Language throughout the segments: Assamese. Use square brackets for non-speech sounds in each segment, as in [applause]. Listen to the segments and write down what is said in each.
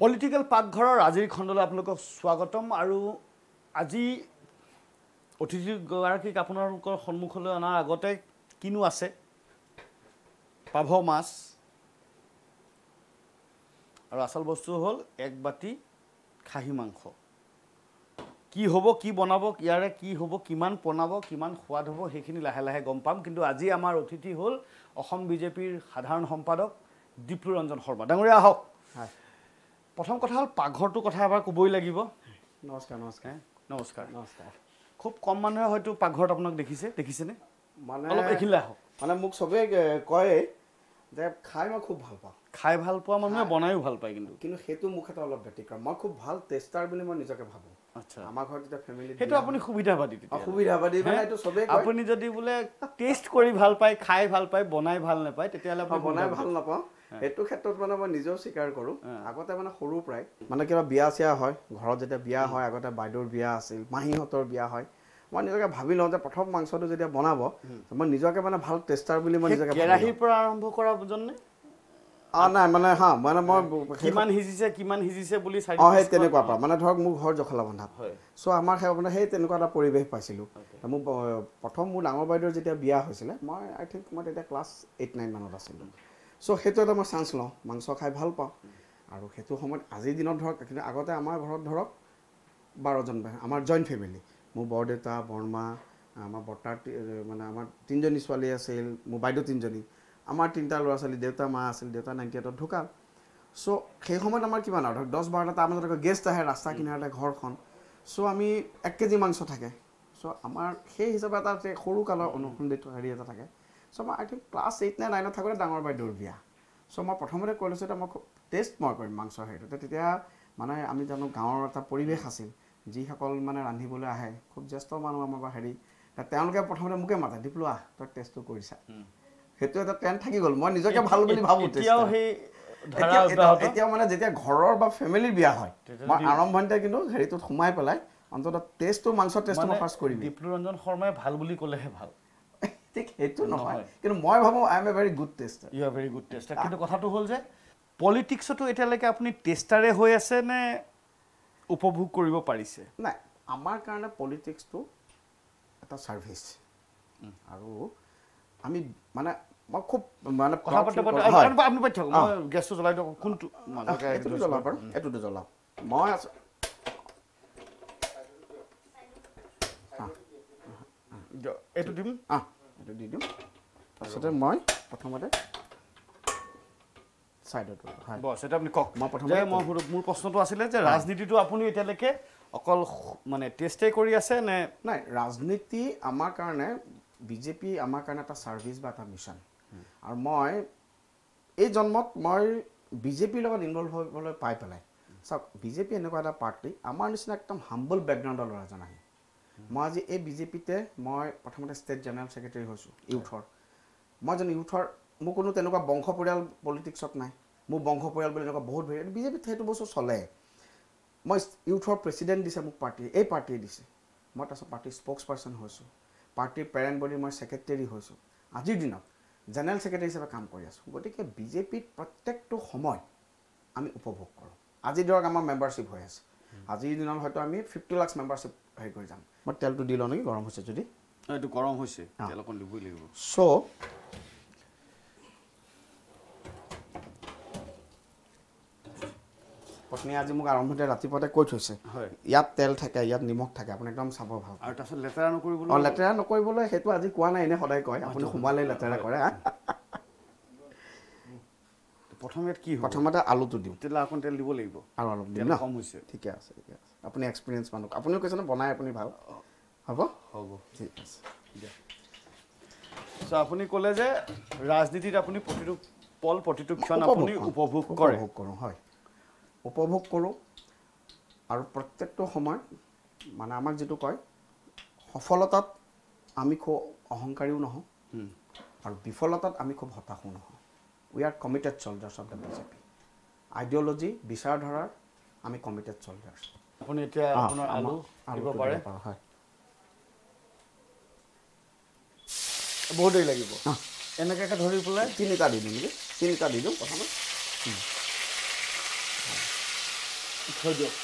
পলিটিকেল পাকঘৰৰ আজিৰ খণ্ডলৈ আপোনালোকক স্বাগতম আৰু আজি অতিথিগৰাকীক আপোনালোকৰ সন্মুখলৈ অনাৰ আগতে কিনো আছে? পাভ মাছ আৰু আচল বস্তু হ'ল এক বাতি খাহী মাংস। কি হ'ব কি বনাব ইয়াৰে কি হ'ব কিমান বনাব কিমান সোৱাদ হ'ব সেইখিনি লাহে লাহে গম পাম। কিন্তু আজি আমাৰ অতিথি হ'ল অসম বিজেপিৰ সাধাৰণ সম্পাদক দীপ্লু ৰঞ্জন শৰ্মা। ডাঙৰীয়া আহক। প্ৰথম কথা হ'ল পাকঘৰটোৰ কথা এবাৰ ক'বই লাগিব। নমস্কাৰ নমস্কাৰ। নমস্কাৰ। নমস্কাৰ। খুব কম মানুহে হয়তো পাকঘৰত আপোনাক দেখিছে দেখিছেনে? মানে অলপ এইখিনিলৈ আহক। মানে মোক চবেই কয় যে খাই মই খুব ভাল পাওঁ। খাই ভাল পোৱা মানুহে বনায়ো ভাল পায় কিন্তু। কিন্তু সেইটো মোক এটা অলপ ব্যতিক্ৰম। মই খুব ভাল টেষ্টাৰ বুলি মই নিজকে ভাবোঁ। আচ্ছা। আমাৰ ঘৰত যেতিয়া ফেমিলি সেইটো আপুনি সুবিধাবাদী তেতিয়া। অসুবিধাবাদী মানে এইটো চবেই আপুনি যদি বোলে টেষ্ট কৰি ভাল পায় খাই ভাল পায় বনাই ভাল নাপায় তেতিয়াহ'লে বনাই সুবিধাবাদী। ভাল নাপাওঁ। সেইটো ক্ষেত্ৰত মানে মই নিজেও স্বীকাৰ কৰোঁ। আগতে মানে সৰুৰ পৰাই মানে কিবা বিয়া চিয়া হয় ঘৰত যেতিয়া বিয়া হয় আগতে বাইদেউৰ বিয়া আছিল মাহীহঁতৰ বিয়া হয় মই নিজকে ভাবি লওঁ যে প্ৰথম মাংসটো যেতিয়া বনাব মই নিজকে মানে ভাল টেষ্টাৰ বুলি মই নিজকে কেৰাহীৰ। পৰা আৰম্ভ কৰা বুজননে অ নাই মানে হা মানে মই কিমান সিজিছে কিমান সিজিছে বুলি অঁ সেই তেনেকুৱা পৰা। মানে ধৰক মোৰ ঘৰ জখলা বন্ধাত হয়। চ' আমাৰ সেই মানে সেই তেনেকুৱা এটা পৰিৱেশ পাইছিলোঁ। মোৰ প্ৰথম মোৰ ডাঙৰ বাইদেউৰ যেতিয়া বিয়া হৈছিলে মই আই থিংক মই তেতিয়া ক্লাছ এইট নাইন মানত আছিলোঁ। চ' সেইটো এটা মই চান্স লওঁ। মাংস খাই ভাল পাওঁ। আৰু সেইটো সময়ত আজিৰ দিনত ধৰক কিন্তু আগতে আমাৰ ঘৰত ধৰক বাৰজন আমাৰ জইণ্ট ফেমিলি মোৰ বৰদেউতা বৰমা আমাৰ বৰ্তাৰ মানে আমাৰ তিনিজনী ছোৱালী আছিল মোৰ বাইদেউ তিনিজনী। আমাৰ তিনিটা ল'ৰা ছোৱালী দেউতা মা আছিল দেউতা নাইণ্টি এইটত ঢুকাল। চ' সেই সময়ত আমাৰ কিমান আৰু ধৰক দহ বাৰটা তাৰ মাজত আকৌ গেষ্ট আহে ৰাস্তা কিনাৰতে ঘৰখন। চ' আমি এক কেজি মাংস থাকে। চ' আমাৰ সেই হিচাপে এটা সৰু কালৰ অনুসন্ধিত হেৰি এটা থাকে। চ' মই আই থিংক ক্লাছ এইট নে নাইনত থাকোঁতে ডাঙৰ বাইদেউৰ বিয়া। চ' মই প্ৰথমতে কৈ লৈছোঁ এতিয়া মই টেষ্ট মই কৰিম মাংসৰ হেৰিটো তেতিয়া মানে আমি জানো গাঁৱৰ এটা পৰিৱেশ আছিল। যিসকল মানে ৰান্ধিবলৈ আহে খুব জ্যেষ্ঠ মানুহ আমাৰ বা হেৰি তেওঁলোকে প্ৰথমতে মোকে মাতে দীপলু আহ তই টেষ্টটো কৰিছা। সেইটো এটা ট্ৰেণ্ড থাকি গ'ল। মই নিজকে ভাল বুলি ভাবোঁ এতিয়াও এতিয়া- মানে যেতিয়া ঘৰৰ বা ফেমিলিৰ বিয়া হয় মই আৰম্ভণিতে কিন্তু হেৰিটোত সোমাই পেলাই অন্ততঃ টেষ্টটো মাংস টেষ্টটো মই ফাৰ্ষ্ট কৰিম ৰঞ্জন শৰ্মাই ভাল বুলি ক'লেহে ভাল ঠিক সেইটো নহয়। কিন্তু মই ভাবোঁ I am a very good taster you are very good taster কিন্তু কথাটো হ'ল যে পলিটিক্সতো এতিয়ালৈকে আপুনি টেষ্টাৰে হৈ আছে নে উপভোগ কৰিব পাৰিছে? নাই আমাৰ কাৰণে পলিটিক্সটো এটা ছাৰ্ভিচ আৰু আমি মানে মই খুব মানে কথা পাতি। আপুনি পাতি। থাকক। মই গেছটো জ্বলাই দিয়ক কোনটো? এইটোতো জ্বলাব পাৰোঁ এইটোতো জ্বলাওক মই আছোঁ। এইটো দিম। অঁ এইটো দি দিওঁ তাৰপিছতে মই প্ৰথমতে ছাইডত হয়। বছ এইটো আপুনি কওক। মই প্ৰথমতে মই মোৰ প্ৰশ্নটো আছিলে যে ৰাজনীতিটো আপুনি এতিয়ালৈকে অকল মানে টেষ্টেই কৰি আছে নে নাই ৰাজনীতি আমাৰ কাৰণে বিজেপি আমাৰ কাৰণে এটা ছাৰ্ভিচ বা এটা মিছন আৰু মই এই জন্মত মই বিজেপিৰ লগত ইনভলভ হ'বলৈ পাই পেলাই। চাওক বিজেপি এনেকুৱা এটা পাৰ্টি আমাৰ নিচিনা একদম হাম্বল বেকগ্ৰাউণ্ডৰ ল'ৰা এজন আহি। মই আজি এই বিজেপিতে মই প্ৰথমতে ষ্টেট জেনেৰেল ছেক্ৰেটেৰী হৈছোঁ ইউথৰ মই যেন ইউথৰ মোৰ কোনো তেনেকুৱা বংশ পৰিয়াল পলিটিক্সত নাই। মোৰ বংশ পৰিয়াল বুলি এনেকুৱা বহুত ভেৰি বিজেপিত সেইটো বস্তু চলে। মই ইউথৰ প্ৰেচিডেণ্ট দিছে মোক পাৰ্টীয়ে এই পাৰ্টীয়ে দিছে। মই তাৰপিছত পাৰ্টীৰ স্প'ক্স পাৰ্চন হৈছোঁ। পাৰ্টীৰ পেৰেণ্ট বডিৰ মই ছেক্ৰেটেৰী হৈছোঁ। আজিৰ দিনত জেনেৰেল ছেক্ৰেটেৰী হিচাপে কাম কৰি আছোঁ। গতিকে বিজেপিত প্ৰত্যেকটো সময় আমি উপভোগ কৰোঁ। আজি ধৰক আমাৰ মেম্বাৰশ্বিপ হৈ আছে। আজিৰ দিনত হয়তো আমি ফিফটি লাক্স মেম্বাৰশ্বিপ হেৰি কৰি যাম। মই তেলটো দি লওঁ নেকি? গৰম হৈছে যদি। এইটো গৰম হৈছে। তেল অকণ দিবই লাগিব। চ' পত্নীয়ে আজি মোক আৰম্ভতে ৰাতিপুৱাতে কৈ থৈছে। ইয়াত তেল থাকে ইয়াত নিমখ থাকে আপুনি একদম চাব ভাল। আৰু তাৰপিছত লেতেৰা নকৰিবলৈ অঁ লেতেৰা নকৰিবলৈ সেইটো আজি কোৱা নাই এনেই সদায় কয়। আপুনি সোমালে লেতেৰা কৰে? প্ৰথম কি প্ৰথমতে আলুটো দিওঁ। তেল অকণ তেল দিব লাগিব। আৰু অলপ দিম ন? কম হৈছে। ঠিকে আছে ঠিকে আছে। আপুনি এক্সপিৰিয়েঞ্চ মানুহ আপুনিও কৈছে ন বনাই আপুনি ভাল। হ'ব? হ'ব। ঠিক আছে। চ' আপুনি ক'লে যে ৰাজনীতিত আপুনি প্ৰতিটো পল প্ৰতিটো ক্ষণ আপুনি। উপভোগ কৰে। উপভোগ কৰোঁ। হয়। উপভোগ কৰোঁ আৰু প্ৰত্যেকটো সময়ত মানে আমাক যিটো কয় সফলতাত আমি খুব অহংকাৰীও নহওঁ। আৰু বিফলতাত আমি খুব হতাশো নহওঁ। We are committed soldiers of the BJP ideology বিচাৰধাৰাৰ আমি কমিটেড চলজাৰ্ছ আপুনি এতিয়া আপোনাৰ আলু দিব পাৰে? হয়। বহুত দেৰি লাগিব। অঁ এনেকৈ ধৰি পেলাই? তিনিটা দি দিওঁ নেকি? তিনিটা দি দিওঁ প্ৰথমে। থৈ দিয়ক।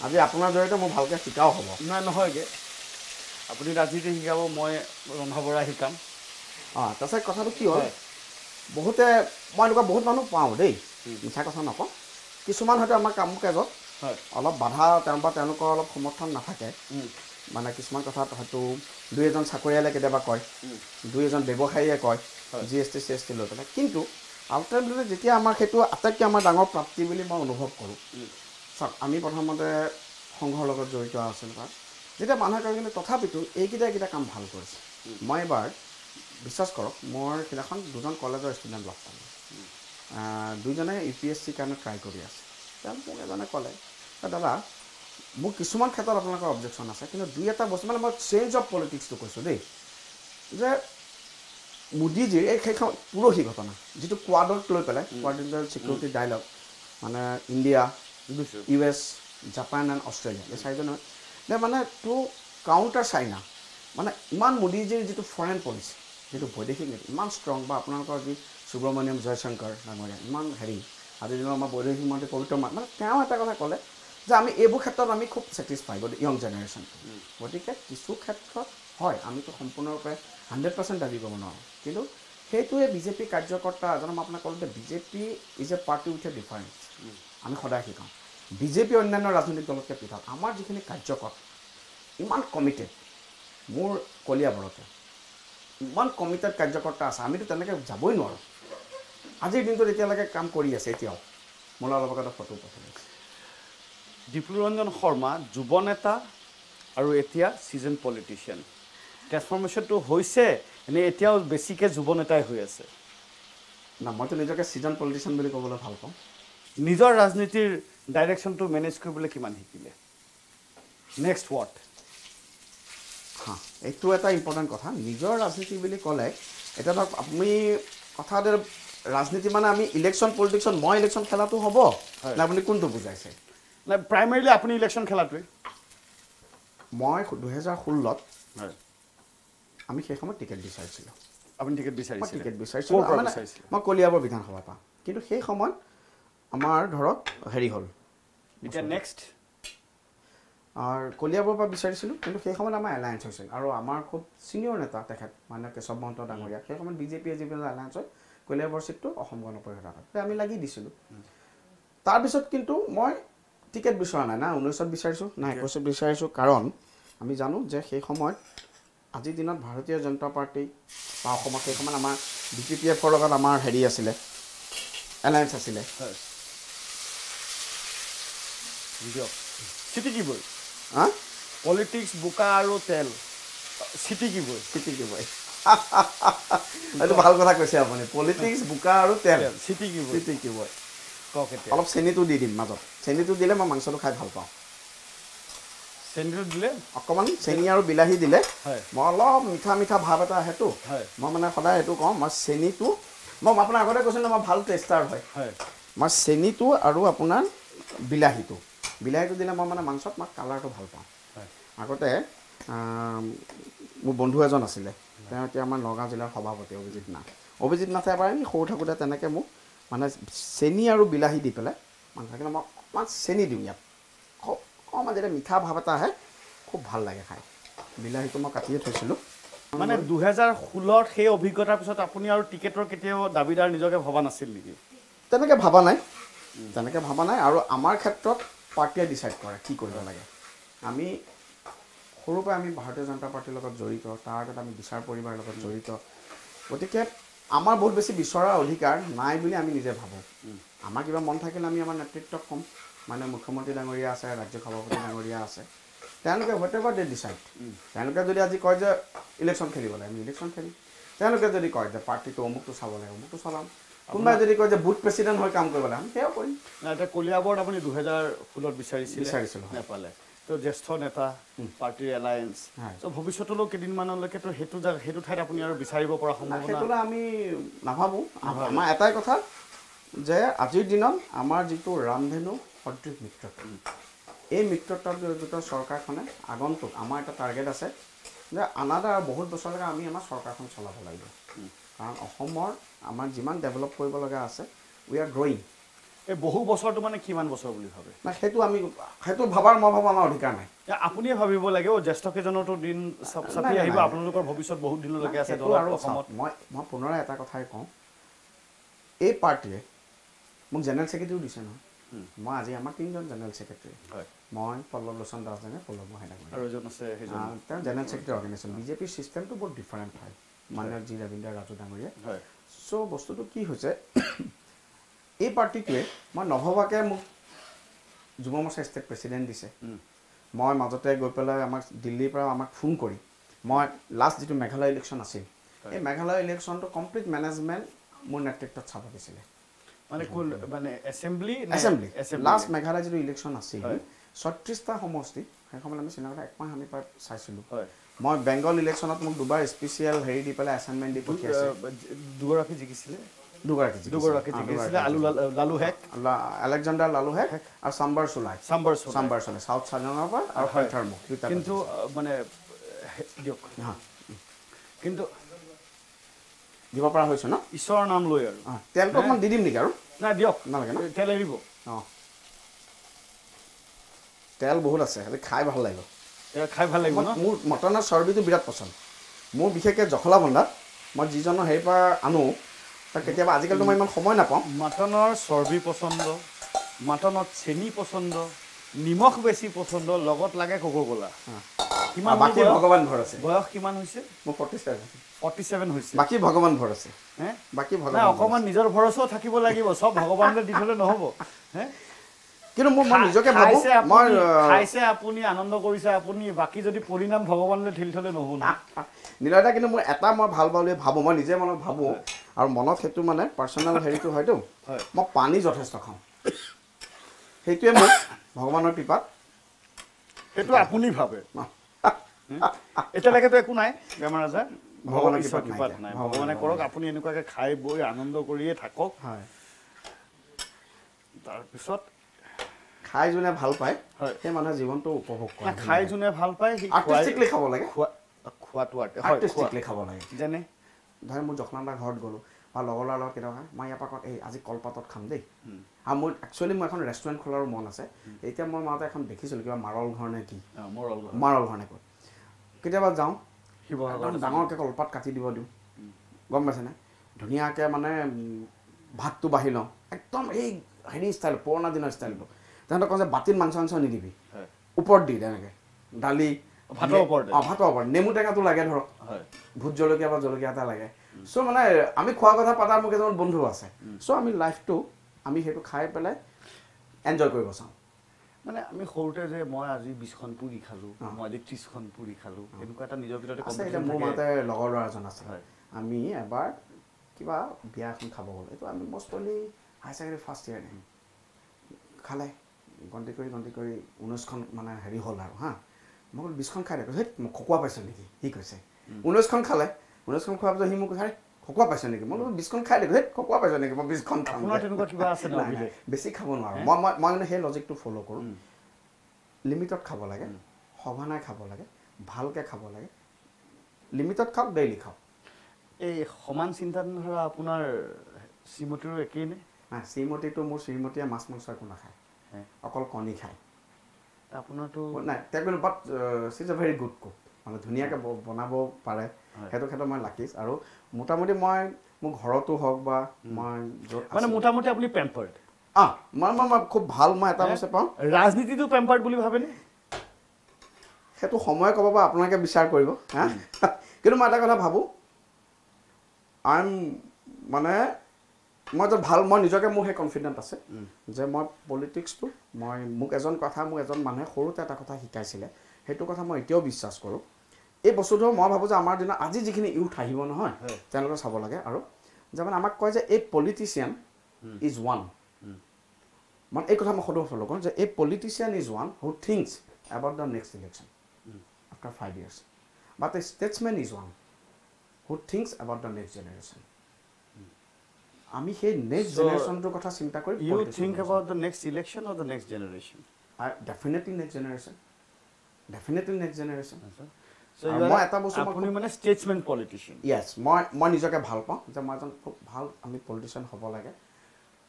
আজি আপোনাৰ জৰিয়তে মোৰ ভালকৈ শিকাও হ'ব। নাই নহয়গৈ। আপুনি ৰাজনীতি শিকাব মই ৰন্ধা বঢ়া শিকাম। অঁ তাৰপিছত কথাটো কি হ'ল? হয়। বহুতে মই এনেকুৱা বহুত মানুহ পাওঁ দেই মিছা কথা নকওঁ। কিছুমান হয়তো আমাৰ কাম কাজত অলপ বাধা তেওঁ বা তেওঁলোকৰ অলপ সমৰ্থন নাথাকে। মানে কিছুমান কথাত হয়তো দুই এজন চাকৰিয়ালে কেতিয়াবা কয় দুই এজন ব্যৱসায়ীয়ে কয়। G S T C S T লৈ পেলাই। কিন্তু আল্টিমেটলি যেতিয়া আমাৰ সেইটো আটাইতকৈ আমাৰ ডাঙৰ প্ৰাপ্তি বুলি মই অনুভৱ কৰোঁ চাওক আমি প্ৰথমতে সংঘৰ লগত জড়িত আছিলোঁ তাত। যেতিয়া মানুহে কয় কিন্তু তথাপিতো এইকেইটা এইকেইটা কাম ভাল কৰিছে। মই এবাৰ বিশ্বাস কৰক মোৰ সেইদিনাখন দুজন কলেজৰ ষ্টুডেণ্ট লগ পালোঁ। দুইজনে ইউ পি এছ চিৰ কাৰণে ট্ৰাই কৰি আছে। তেওঁ মোক এজনে ক'লে "এ দাদা মোৰ কিছুমান ক্ষেত্ৰত আপোনালোকৰ অবজেকশ্যন আছে কিন্তু দুই এটা বস্তু মানে মই চেঞ্জ অফ পলিটিক্সটো কৈছোঁ দেই যে মোদীজীৰ এই সেইখন পৰহি ঘটনা যিটো কোৱাডক লৈ পেলাই কোৱাড ছিকিউৰিটি ডাইলগ মানে India U S Japan and Australia এই চাৰিজনে মানে টু কাউণ্টাৰ চাইনা মানে ইমান মোদীজীৰ যিটো ফৰেইন পলিচি যিটো বৈদেশিক নীতি ইমান ষ্ট্ৰং বা আপোনালোকৰ যি সুব্ৰমণিয়ম জয়শংকৰ ডাঙৰীয়া ইমান হেৰি আজিৰ দিনৰ আমাৰ বৈদেশিক মন্ত্ৰী পবিত্ৰ মা মানে তেওঁ এটা কথা ক'লে যে আমি এইবোৰ ক্ষেত্ৰত আমি খুব ছেটিছফাই য়ং জেনেৰেশ্যনটো গতিকে কিছু ক্ষেত্ৰত হয় আমিতো সম্পূৰ্ণৰূপে হাণ্ড্ৰেড পাৰ্চেণ্ট দাবী কৰিব নোৱাৰোঁ। কিন্তু সেইটোৱে বিজেপি কাৰ্যকৰ্তা এজনে মই আপোনাক ক'লোঁ যে BJP is a party with a difference আমি সদায় শিকাওঁ। বিজেপি অন্যান্য ৰাজনৈতিক দলতকৈ পৃথক। আমাৰ যিখিনি কাৰ্যকৰ ইমান কমিটেড মোৰ কলিয়াবৰতে। ইমান কমিটেড কাৰ্যকৰ্তা আছে আমিতো তেনেকৈ যাবই নোৱাৰোঁ। আজিৰ দিনটোত এতিয়ালৈকে কাম কৰি আছে এতিয়াও। মোলৈ অলপ আগতে ফটো পঠাইছে ডিপ্লুৰঞ্জন শৰ্মা যুৱ নেতা আৰু এতিয়া ছিজন পলিটিচিয়ান ট্ৰেন্সফৰ্মেশ্যনটো হৈছে নে এতিয়াও বেছিকৈ যুৱ নেতাই হৈ আছে। না মইতো নিজকে ছিজন পলিটিচিয়ান বুলি ক'বলৈ ভাল পাওঁ। নিজৰ ৰাজনীতিৰ ডাইৰেকশ্যনটো মেনেজ কৰিবলৈ কিমান শিকিলে? নেক্সট ৱাট হা এইটো এটা ইম্পৰ্টেণ্ট কথা। নিজৰ ৰাজনীতি বুলি ক'লে এতিয়া ধৰক আপুনি কথা এটা ৰাজনীতি মানে আমি ইলেকশ্যন পলিটিক্সত মই ইলেকশ্যন খেলাটো হ'ব। নে আপুনি কোনটো বুজাইছে? নাই প্ৰাইমেৰীলি আপুনি ইলেকশ্যন খেলাটোৱে মই দুহেজাৰ ষোল্লত আমি সেই সময়ত টিকেট বিচাৰিছিলোঁ। আপুনি টিকেট বিচাৰিছিলে। টিকেট বিচাৰিছিলোঁ। মই কলিয়াবৰ বিধানসভাৰ পৰা। কিন্তু সেই সময়ত আমাৰ ধৰক হেৰি হ'ল। এতিয়া নেক্সট কলিয়াবৰ পৰা বিচাৰিছিলোঁ কিন্তু সেই সময়ত আমাৰ এলায়েন্স হৈছিল। আৰু আমাৰ খুব ছিনিয়ৰ নেতা তেখেত মানে কেশৱ মহন্ত ডাঙৰীয়া। সেই সময়ত বিজেপিয়ে যিবিলাক এলায়েন্স হয় কলিয়াবৰ চিটটো অসম গণ পৰিষদৰ হাতত আমি লাগি দিছিলোঁ। তাৰপিছত কিন্তু মই টিকেট বিচৰা নাই না ঊনৈছত বিচাৰিছোঁ না একৈছত বিচাৰিছোঁ। কাৰণ আমি জানো যে সেই সময়ত আজিৰ দিনত ভাৰতীয় জনতা পাৰ্টি বা অসমত সেই সময়ত আমাৰ বি পি পি এফৰ লগত আমাৰ হেৰি আছিলে এলায়েন্স আছিলে। দিয়ক চিটিকিবই হা? পলিটিক্স বোকা আৰু তেল। চিটিকিবই চিটিকিবই এইটো ভাল কথা কৈছে আপুনি। পলিটিক্স বোকা আৰু তেল। চিটিকিবই চিটিকিবই কওক এতিয়া। অলপ চেনিটো দি দিম মাজত। চেনিটো দিলে মই মাংসটো খাই ভাল পাওঁ। চেনিটো দিলে? অকণমান চেনি আৰু বিলাহী দিলে। মই অলপ মিঠা মিঠা ভাৱ এটা আহেতো মই মানে সদায় এইটো কওঁ মই চেনিটো মই আপোনাৰ আগতে কৈছিলোঁ মই ভাল টেষ্টাৰ হয়। হয়। মই চেনিটো আৰু আপোনাৰ বিলাহীটো। বিলাহীটো দিলে মই মানে মাংসত মই কালাৰটো ভাল পাওঁ। আগতে আম, মোৰ বন্ধু এজন আছিলে তেওঁ এতিয়া আমাৰ নগাঁও জিলাৰ সভাপতি অভিজিত নাথ। অভিজিত নাথে এবাৰ এই সৰু থাকোঁতে তেনেকৈ মোক মানে চেনি আৰু বিলাহী দি পেলাই মাংস কিন্তু মই অকণমান চেনি দিওঁ ইয়াত। অকণমান যেতিয়া মিঠা ভাৱ এটা আহে খুব ভাল লাগে খাই। বিলাহীটো মই কাটিয়ে থৈছিলোঁ। মানে দুহেজাৰ ষোল্লত সেই অভিজ্ঞতাৰ পিছত আপুনি আৰু টিকেটৰ কেতিয়াও দাবীদাৰ নিজকে ভবা নাছিল নেকি? তেনেকৈ ভবা নাই। তেনেকৈ ভবা নাই আৰু আমাৰ ক্ষেত্ৰত পাৰ্টীয়ে ডিচাইড কৰে কি কৰিব লাগে। আমি সৰুৰ পৰাই আমি ভাৰতীয় জনতা পাৰ্টীৰ লগত জড়িত তাৰ আগত আমি বিচাৰ পৰিবাৰৰ লগত জড়িত। গতিকে আমাৰ বহুত বেছি বিচৰা অধিকাৰ নাই বুলি আমি নিজে ভাবোঁ। আমাৰ কিবা মন থাকিলে আমি আমাৰ নেতৃত্বক ক'ম। মানে মুখ্যমন্ত্ৰী ডাঙৰীয়া আছে ৰাজ্য সভাপতি ডাঙৰীয়া আছে। তেওঁলোকে হোৱাট এভাৰ দে ডিচাইড তেওঁলোকে যদি আজি কয় যে ইলেকশ্যন খেলিব লাগে আমি ইলেকশ্যন খেলিম। তেওঁলোকে যদি কয় যে পাৰ্টীটো অমুকটো চাব লাগে অমুকটো চলাম। কোনোবাই যদি কয় যে বুথ প্ৰেচিডেণ্ট হৈ কাম কৰিব লাগে আমি সেয়াও কৰিম। এতিয়া কলিয়াবৰত আপুনি দুহেজাৰ ষোল্লত বিচাৰিছিলে বিচাৰিছিলোঁ। নেপালে। তো জ্যেষ্ঠ নেতা পাৰ্টীৰ এলায়েন্স। হয়। ত' ভৱিষ্যতলৈও কেইদিনমানলৈকেতো সেইটো জা সেইটো ঠাইত আপুনি আৰু বিচাৰিব পৰা সম্ভাৱনা সেইটোলৈ আমি নাভাবোঁ। আমাৰ এটাই কথা যে আজিৰ দিনত আমাৰ যিটো ৰামধেনু সদৃশ মিত্ৰতা এই মিত্ৰতাত জড়িত চৰকাৰখনে আগন্তুক আমাৰ এটা টাৰ্গেট আছে যে আনাদা বহুত বছৰলৈকে আমি আমাৰ চৰকাৰখন চলাব লাগিব। কাৰণ অসমৰ আমাৰ যিমান ডেভেলপ কৰিব লগা আছে উই আৰ গ্ৰয়িং এই বহু বছৰটো মানে কিমান বছৰ বুলি ভাবে? নাই সেইটো আমি সেইটো ভবাৰ মই ভাবোঁ আমাৰ অধিকাৰ নাই। আপুনিয়ে ভাবিব লাগে অ' জ্যেষ্ঠ কেইজনৰতো দিন চাপ- আহিব। আপোনালোকৰ ভৱিষ্যত বহুত দিনলৈকে আছে আৰু অসমত। মই মই পুনৰাই এটা কথাই কওঁ। এই পাৰ্টীয়ে মোক জেনেৰেল ছেক্ৰেটাৰীও দিছে নহয়। মই আজি আমাৰ তিনিজন জেনেৰেল ছেক্ৰেটাৰী হয়। মই পল্লৱ লোচন পল্লৱ আৰু এজন আছে সেইজন। তেওঁ জেনেৰেল ছেক্ৰেটাৰী অৰ্গেনাইজেশ্যন বিজেপিৰ ছিষ্টেমটো বহুত ডিফাৰেণ্ট হয়। মাননীয় জি ৰবীন্দ্ৰ ৰাজু ডাঙৰীয়া। চ' বস্তুটো কি হৈছে এই পাৰ্টিটোৱে মই নভবাকৈ মোক যুৱ মৰ্চা ষ্টেট প্ৰেচিডেণ্ট দিছে। মই মাজতে গৈ পেলাই আমাক দিল্লীৰ পৰা আমাক ফোন কৰি মই লাষ্ট যিটো মেঘালয় ইলেকশ্যন আছিল এই মেঘালয় ইলেকশ্যনটো কমপ্লিট মেনেজমেণ্ট মোৰ নেতৃত্বত চাব দিছিলে। মানে কোন মানে এছেম্বলি এছেম্বলি লাষ্ট মেঘালয় যিটো ইলেকশ্যন আছিল। ছয়ত্ৰিছটা সমষ্টি সেই সময়ত আমি চিনেমাটা একমাহ আমি প্ৰায় চাইছিলোঁ। হয়। মই বেংগল ইলেকশ্যনত মোক দুবাৰ স্পেচিয়েল হেৰি দি পেলাই এছাইনমেণ্ট দি পঠিয়াইছে। দুগৰাকী জিকিছিলে? দুগৰাকী। দুগৰাকী জিকিছিলে। আলু লাল- লালু হেক। আলেকজাণ্ডাৰ লালুহেক আৰু চাম্বাৰ চোলাই। চাম্বাৰ। চাম্বাৰ চোলাই। চাউথ চাইনাৰ পৰা আৰু দুইটা কিন্তু মানে দিয়ক। কিন্তু দিব পৰা হৈছোঁ ন? ঈশ্বৰৰ নাম লৈ আৰু। তেলটো অকণমান দি দিম নেকি আৰু? নাই দিয়ক। নালাগে ন? তেল এৰিব। অঁ। তেল বহুত আছে। খাই ভাল লাগিব। খাই ভাল লাগিব মোৰ মটনৰ চৰ্বিটো বিৰাট পচন্দ। মোৰ বিশেষকৈ জখলা বন্ধাত মই যিজনৰ হেৰিৰ পৰা আনো তাক কেতিয়াবা আজিকালিতো মই ইমান সময় নাপাওঁ। মাটনৰ চৰ্বি পচন্দ মাটনত চেনি পচন্দ নিমখ বেছি পচন্দ লগত লাগে কক' ক'লা কিমান বাকী? ভগৱান ভৰ আছে। বয়স কিমান হৈছে? মোৰ ফৰ্টি ছেভেন ফৰ্টি ছেভেন হৈছে। বাকী ভগৱান ভৰ আছে। হে? বাকী ভগৱান অকণমান নিজৰ ভৰচাও থাকিব লাগিব। চব ভগৱানলৈ দি থ'লে নহ'ব। হে। কিন্তু মোৰ মই নিজকে ভাবোঁ মই খাইছে আপুনি আনন্দ কৰিছে আপুনি বাকী যদি পৰিণাম ভগৱানলৈ ঠেলি থ'লে নহ'ব ন নীলয়দা কিন্তু মোৰ এটা মই ভাল পাওঁ বুলি ভাবোঁ মই নিজে মনত ভাবোঁ আৰু মনত সেইটো মানে পাৰ্চনেল হেৰিটো হয়তো হয়। মই পানী যথেষ্ট খাওঁ। সেইটোৱে মোক ভগৱানৰ কৃপাত। সেইটো আপুনি ভাবে। এতিয়ালৈকেতো একো নাই বেমাৰ আজাৰ। ভগৱানৰ কৃপাত কৃপাত। নাই। ভগৱানে কৰক আপুনি এনেকুৱাকৈ খাই বৈ আনন্দ কৰিয়ে থাকক। হয়। তাৰপিছত খাই যোনে ভাল পায়। সেই মানুহে জীৱনটো উপভোগ কৰে। খাই যোনে ভাল পায় আৰ্টিষ্টিকলি খাব লাগে। খোৱা খোৱাটো। আৰ্টিষ্টিকলি খাব লাগে। যেনে? ধৰ মোৰ জখলান্দা ঘৰত গ'লোঁ বা লগৰ ল'ৰাৰ লগত কেতিয়াবা মই ইয়াৰ পৰা কওঁ এই আজি কলপাতত খাম দেই। আৰু মোৰ একচুৱেলি মোৰ এখন ৰেষ্টুৰেণ্ট খোলাৰো মন আছে। এতিয়া মই মাজতে এখন দেখিছিলোঁ কিবা মাৰল ঘৰ নে কি? মাৰল ঘৰ। নে কয় কেতিয়াবা যাওঁ শিৱসাগৰ ডাঙৰকৈ কলপাত কাটি দিব দিওঁ। গম পাইছেনে? ধুনীয়াকৈ মানে ভাতটো বাঢ়ি লওঁ। একদম এই হেৰি ষ্টাইল পুৰণা দিনৰ ষ্টাইলটো তেহেঁতক কওঁ যে বাতিত মাংস চাংস নিদিবি। হয়। ওপৰত দি তেনেকৈ দালি ভাতৰ ওপৰতে? অঁ ভাতৰ ওপৰত। নেমু টেঙাটো লাগে ধৰক। ভোট জলকীয়া বা জলকীয়া এটা লাগে। চ' মানে আমি খোৱা কথা পতাৰ মোৰ কেইজনমান বন্ধু আছে। চ' আমি লাইফটো আমি সেইটো খাই পেলাই এনজয় কৰিব চাওঁ। মানে আমি সৰুতে যে মই আজি বিছখন পুৰি খালোঁ মই আজি ত্ৰিছখন পুৰি খালোঁ এনেকুৱা এটা নিজৰ ভিতৰতে আছে এতিয়া মোৰ। মাজতে লগৰ ল'ৰা এজন আছে। হয়। আমি এবাৰ কিবা বিয়া এখন খাব গ'লোঁ। এইটো আমি most only high secondary first year খালে। গন্তি কৰি গন্তি কৰি ঊনৈছখন মানে হেৰি হ'ল আৰু হা। মই বোলো বিছখন খাই দেখোঁ সেই মোক খকুৱা পাইছোঁ নেকি? সি কৈছে। ঊনৈছখন খালে। ঊনৈছখন খোৱাৰ পিছত সি মোক কৈছে খকুৱা পাইছোঁ নেকি? মই বোলো বিছখন খাই দেখোঁ সেই খকুৱা পাইছোঁ নেকি? মই বিছখন খাম অভিলেখ? বেছি খাব নোৱাৰোঁ। মই মই মই মানে সেই লজিকটো ফ'ল' কৰোঁ। লিমিটত খাব লাগে সঘনাই খাব লাগে ভালকৈ খাব লাগে। লিমিটত খাওক ডেইলি খাওক। এই সমান চিন্তাধাৰা আপোনাৰ শ্ৰীমতীৰো একেই নে? নাই শ্ৰীমতীটো মোৰ শ্ৰীমতীয়ে মাছ মাংস একো নাখায়। অকল কণী খায় আপোনাৰতো নাই কিন্তু but she's a very good cook মানে ধুনীয়াকৈ বনাব পাৰে। সেইটো ক্ষেত্ৰত মই লাকিছ আৰু মোটামুটি মই মোৰ ঘৰতো হওক বা মই মানে মোটামুটি আপুনি পেম্পাৰ্ড অঁ মই মই মই খুব ভাল মই এটা বস্তু পাওঁ। ৰাজনীতিটো পেম্পাৰ্ড বুলি ভাবেনে? সেইটো সময় ক'ব বা আপোনালোকে বিচাৰ কৰিব হা? কিন্তু মই এটা কথা ভাবোঁ। আই এম মানে মই যে ভাল মই নিজকে মোৰ সেই কনফিডেণ্ট আছে যে মই পলিটিক্সটো মই মোক এজন কথা মোক এজন মানুহে সৰুতে এটা কথা শিকাইছিলে সেইটো কথা মই এতিয়াও বিশ্বাস কৰোঁ। এই বস্তুটো মই ভাবোঁ যে আমাৰ দিনত আজি যিখিনি ইউথ আহিব নহয় হয়। তেওঁলোকে চাব লাগে আৰু যে মানে আমাক কয় যে এই পলিটিচিয়ান ইজ ওৱান মানে এই কথা মই সদায় ফ'ল' কৰোঁ যে এই politician is one who thinks about the next election after five years but a statesman is one who thinks about the next generation আমি সেই নেক্সট জেনেৰেশ্যনটোৰ কথা চিন্তা কৰি you think about the next election or the next generation definitely next generation definitely next generation মই এটা বস্তু আপুনি মানে ষ্টেটছমেন পলিটিচিয়ান য়েছ মই মই নিজকে ভাল পাওঁ যে মই এজন খুব ভাল আমি পলিটিচিয়ান হ'ব লাগে।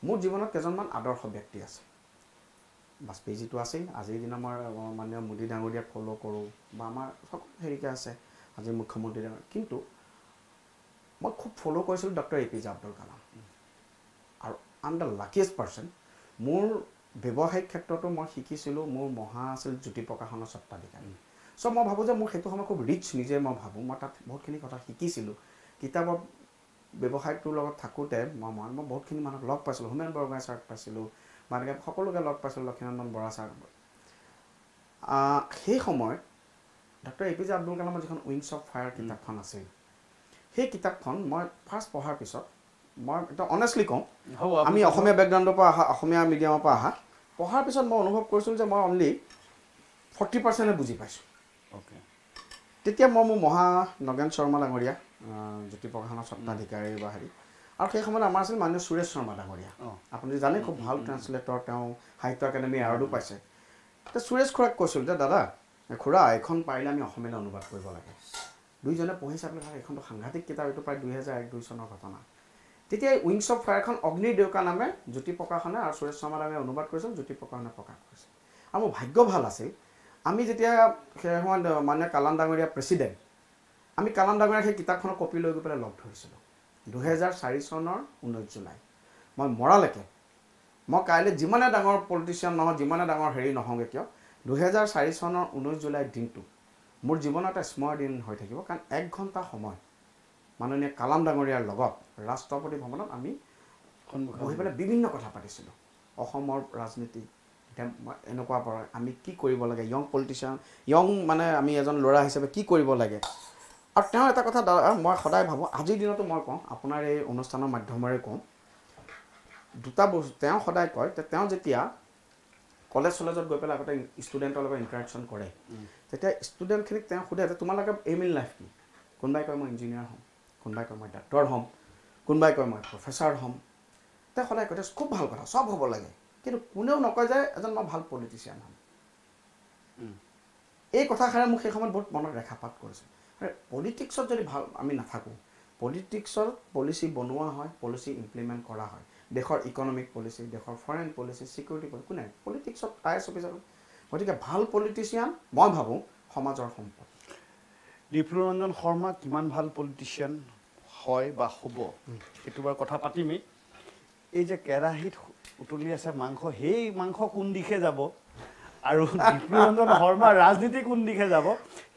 মোৰ জীৱনত কেইজনমান আদৰ্শ ব্যক্তি আছে। বাজপেয়ীজীটো আছেই। আজিৰ দিনা মই মাননীয় মোদী ডাঙৰীয়াক ফ'ল' কৰোঁ বা আমাৰ সকলো হেৰিকে আছে আজি মুখ্যমন্ত্ৰী ডাঙৰীয়া কিন্তু মই খুব ফ'ল' কৰিছিলোঁ doctor A P J Abdul Kalam am the luckiest person মোৰ ব্যৱসায়িক ক্ষেত্ৰতো মই শিকিছিলোঁ মোৰ মহা আছিল জ্যোতি প্ৰকাশনৰ স্বত্বাধিকাৰী। চ' মই ভাবোঁ যে মোৰ সেইটো সময় খুব ৰিচ নিজে মই ভাবোঁ। মই তাত বহুতখিনি কথা শিকিছিলোঁ। কিতাপৰ ব্যৱসায়টোৰ লগত থাকোঁতে মই মই মই বহুতখিনি মানুহক লগ পাইছিলোঁ। হোমেন বৰগোহাঁই ছাৰক পাইছিলোঁ। এনেকৈ সকলোকে লগ পাইছিলোঁ লক্ষ্মীনন্দন বৰা ছাৰ। আহ, সেই সময়ত doctor A P J Abdul কালামৰ যিখন উইংছ অফ ফায়াৰ কিতাপখন আছিল সেই কিতাপখন মই ফাৰ্ষ্ট পঢ়াৰ পিছত মই একদম অনেষ্টলি কওঁ আমি অসমীয়া বেকগ্ৰাউণ্ডৰ পৰা অহা অসমীয়া মিডিয়ামৰ পৰা অহা পঢ়াৰ পিছত মই অনুভৱ কৰিছিলোঁ যে মই অনলি ফৰ্টি পাৰ্চেণ্টে বুজি পাইছোঁ। অ'কে তেতিয়া মই মোৰ মহা নগেন শৰ্মা ডাঙৰীয়া আহ, জ্যোতি প্ৰকাশনৰ স্বত্বাধিকাৰী বা হেৰি আৰু সেই সময়ত আমাৰ আছিল মাননীয় সুৰেশ শৰ্মা ডাঙৰীয়া। আপুনি জানে খুব ভাল ট্ৰেঞ্চলেটৰ তেওঁ সাহিত্য একাডেমি এৱাৰ্ডো পাইছে। এতিয়া সুৰেশ খুৰাক কৈছিলোঁ যে দাদা খুৰা এইখন পাৰিলে আমি অসমীয়ালৈ অনুবাদ কৰিব লাগে। দুইজনে পঢ়ি চাবলৈ ভাল এইখনতো সাংঘাতিক কিতাপ এইটো প্ৰায় দুহেজাৰ এক দুই চনৰ ঘটনা। তেতিয়া এই উইংছ অফ ফায়াৰখন অগ্নিৰ দেউকা নামে জ্যোতি প্ৰকাশনে আৰু সুৰেশ শৰ্মা ডাঙৰীয়াই অনুবাদ কৰিছিল জ্যোতি প্ৰকাশনে প্ৰকাশ কৰিছিল। আৰু মোৰ ভাগ্য ভাল আছিল আমি যেতিয়া সেই সময়ত মানে কালাম ডাঙৰীয়া প্ৰেচিডেণ্ট আমি কালাম ডাঙৰীয়া সেই কিতাপখনৰ কপি লৈ গৈ পেলাই লগ ধৰিছিলোঁ। দুহেজাৰ চাৰি চনৰ ঊনৈছ জুলাই। মই মৰালৈকে মই কাইলৈ যিমানে ডাঙৰ পলিটিচিয়ান নহওঁ যিমানে ডাঙৰ হেৰি নহওঁগৈ কিয় দুহেজাৰ চাৰি চনৰ ঊনৈছ জুলাইৰ দিনটো মোৰ জীৱনত এটা স্মৰণ দিন হৈ থাকিব কাৰণ এক ঘণ্টা সময় মাননীয় কালাম ডাঙৰীয়াৰ লগত ৰাষ্ট্ৰপতি ভৱনত আমি বহি পেলাই বিভিন্ন কথা পাতিছিলোঁ। অসমৰ ৰাজনীতি এতিয়া এনেকুৱা পৰা আমি কি কৰিব লাগে য়ং পলিটিচিয়ান য়ং মানে আমি এজন ল'ৰা হিচাপে কি কৰিব লাগে? আৰু তেওঁ এটা কথা দাদা মই সদায় ভাবোঁ আজিৰ দিনতো মই কওঁ আপোনাৰ এই অনুষ্ঠানৰ মাধ্যমেৰে কওঁ দুটা বস্তু তেওঁ সদায় কয় যে তেওঁ যেতিয়া কলেজ চলেজত গৈ পেলাই আগতে ষ্টুডেণ্টৰ লগত ইণ্টাৰেকশ্যন কৰে তেতিয়া ষ্টুডেণ্টখিনিক তেওঁ সোধে যে তোমালোকে এইম ইন লাইফ কি? কোনোবাই কয় মই ইঞ্জিনিয়াৰ হ'ম। কোনোবাই কয় মই ডাক্তৰ হ'ম কোনোবাই কয় মই প্ৰফেচাৰ হ'ম তেওঁ সদায় কয় খুব ভাল কথা চব হ'ব লাগে। কিন্তু কোনেও নকয় যে এজন মই ভাল পলিটিচিয়ান হ'ম। এই কথাষাৰে মোক সেই সময়ত বহুত মনত ৰেখাপাত কৰিছে। পলিটিক্সত যদি ভাল আমি নাথাকোঁ পলিটিক্সত পলিচি বনোৱা হয় পলিচি ইমপ্লিমেণ্ট কৰা হয় দেশৰ ইকনমিক পলিচি দেশৰ ফৰেইন পলিচি ছিকিউৰিটি পলিচি কোনে? পলিটিক্সত আই এছ অফিচাৰ গতিকে ভাল পলিটিচিয়ান মই ভাবোঁ সমাজৰ সম্পদ। দীপৰঞ্জন শৰ্মা কিমান ভাল পলিটিচিয়ান হয় বা হ'ব সেইটো বাৰু কথা পাতিমেই। এই যে কেৰাহীত উতলি আছে মাংস সেই মাংস কোন দিশে যাব? আৰু দীপৰঞ্জন শৰ্মা ৰাজনীতি কোন দিশে যাব?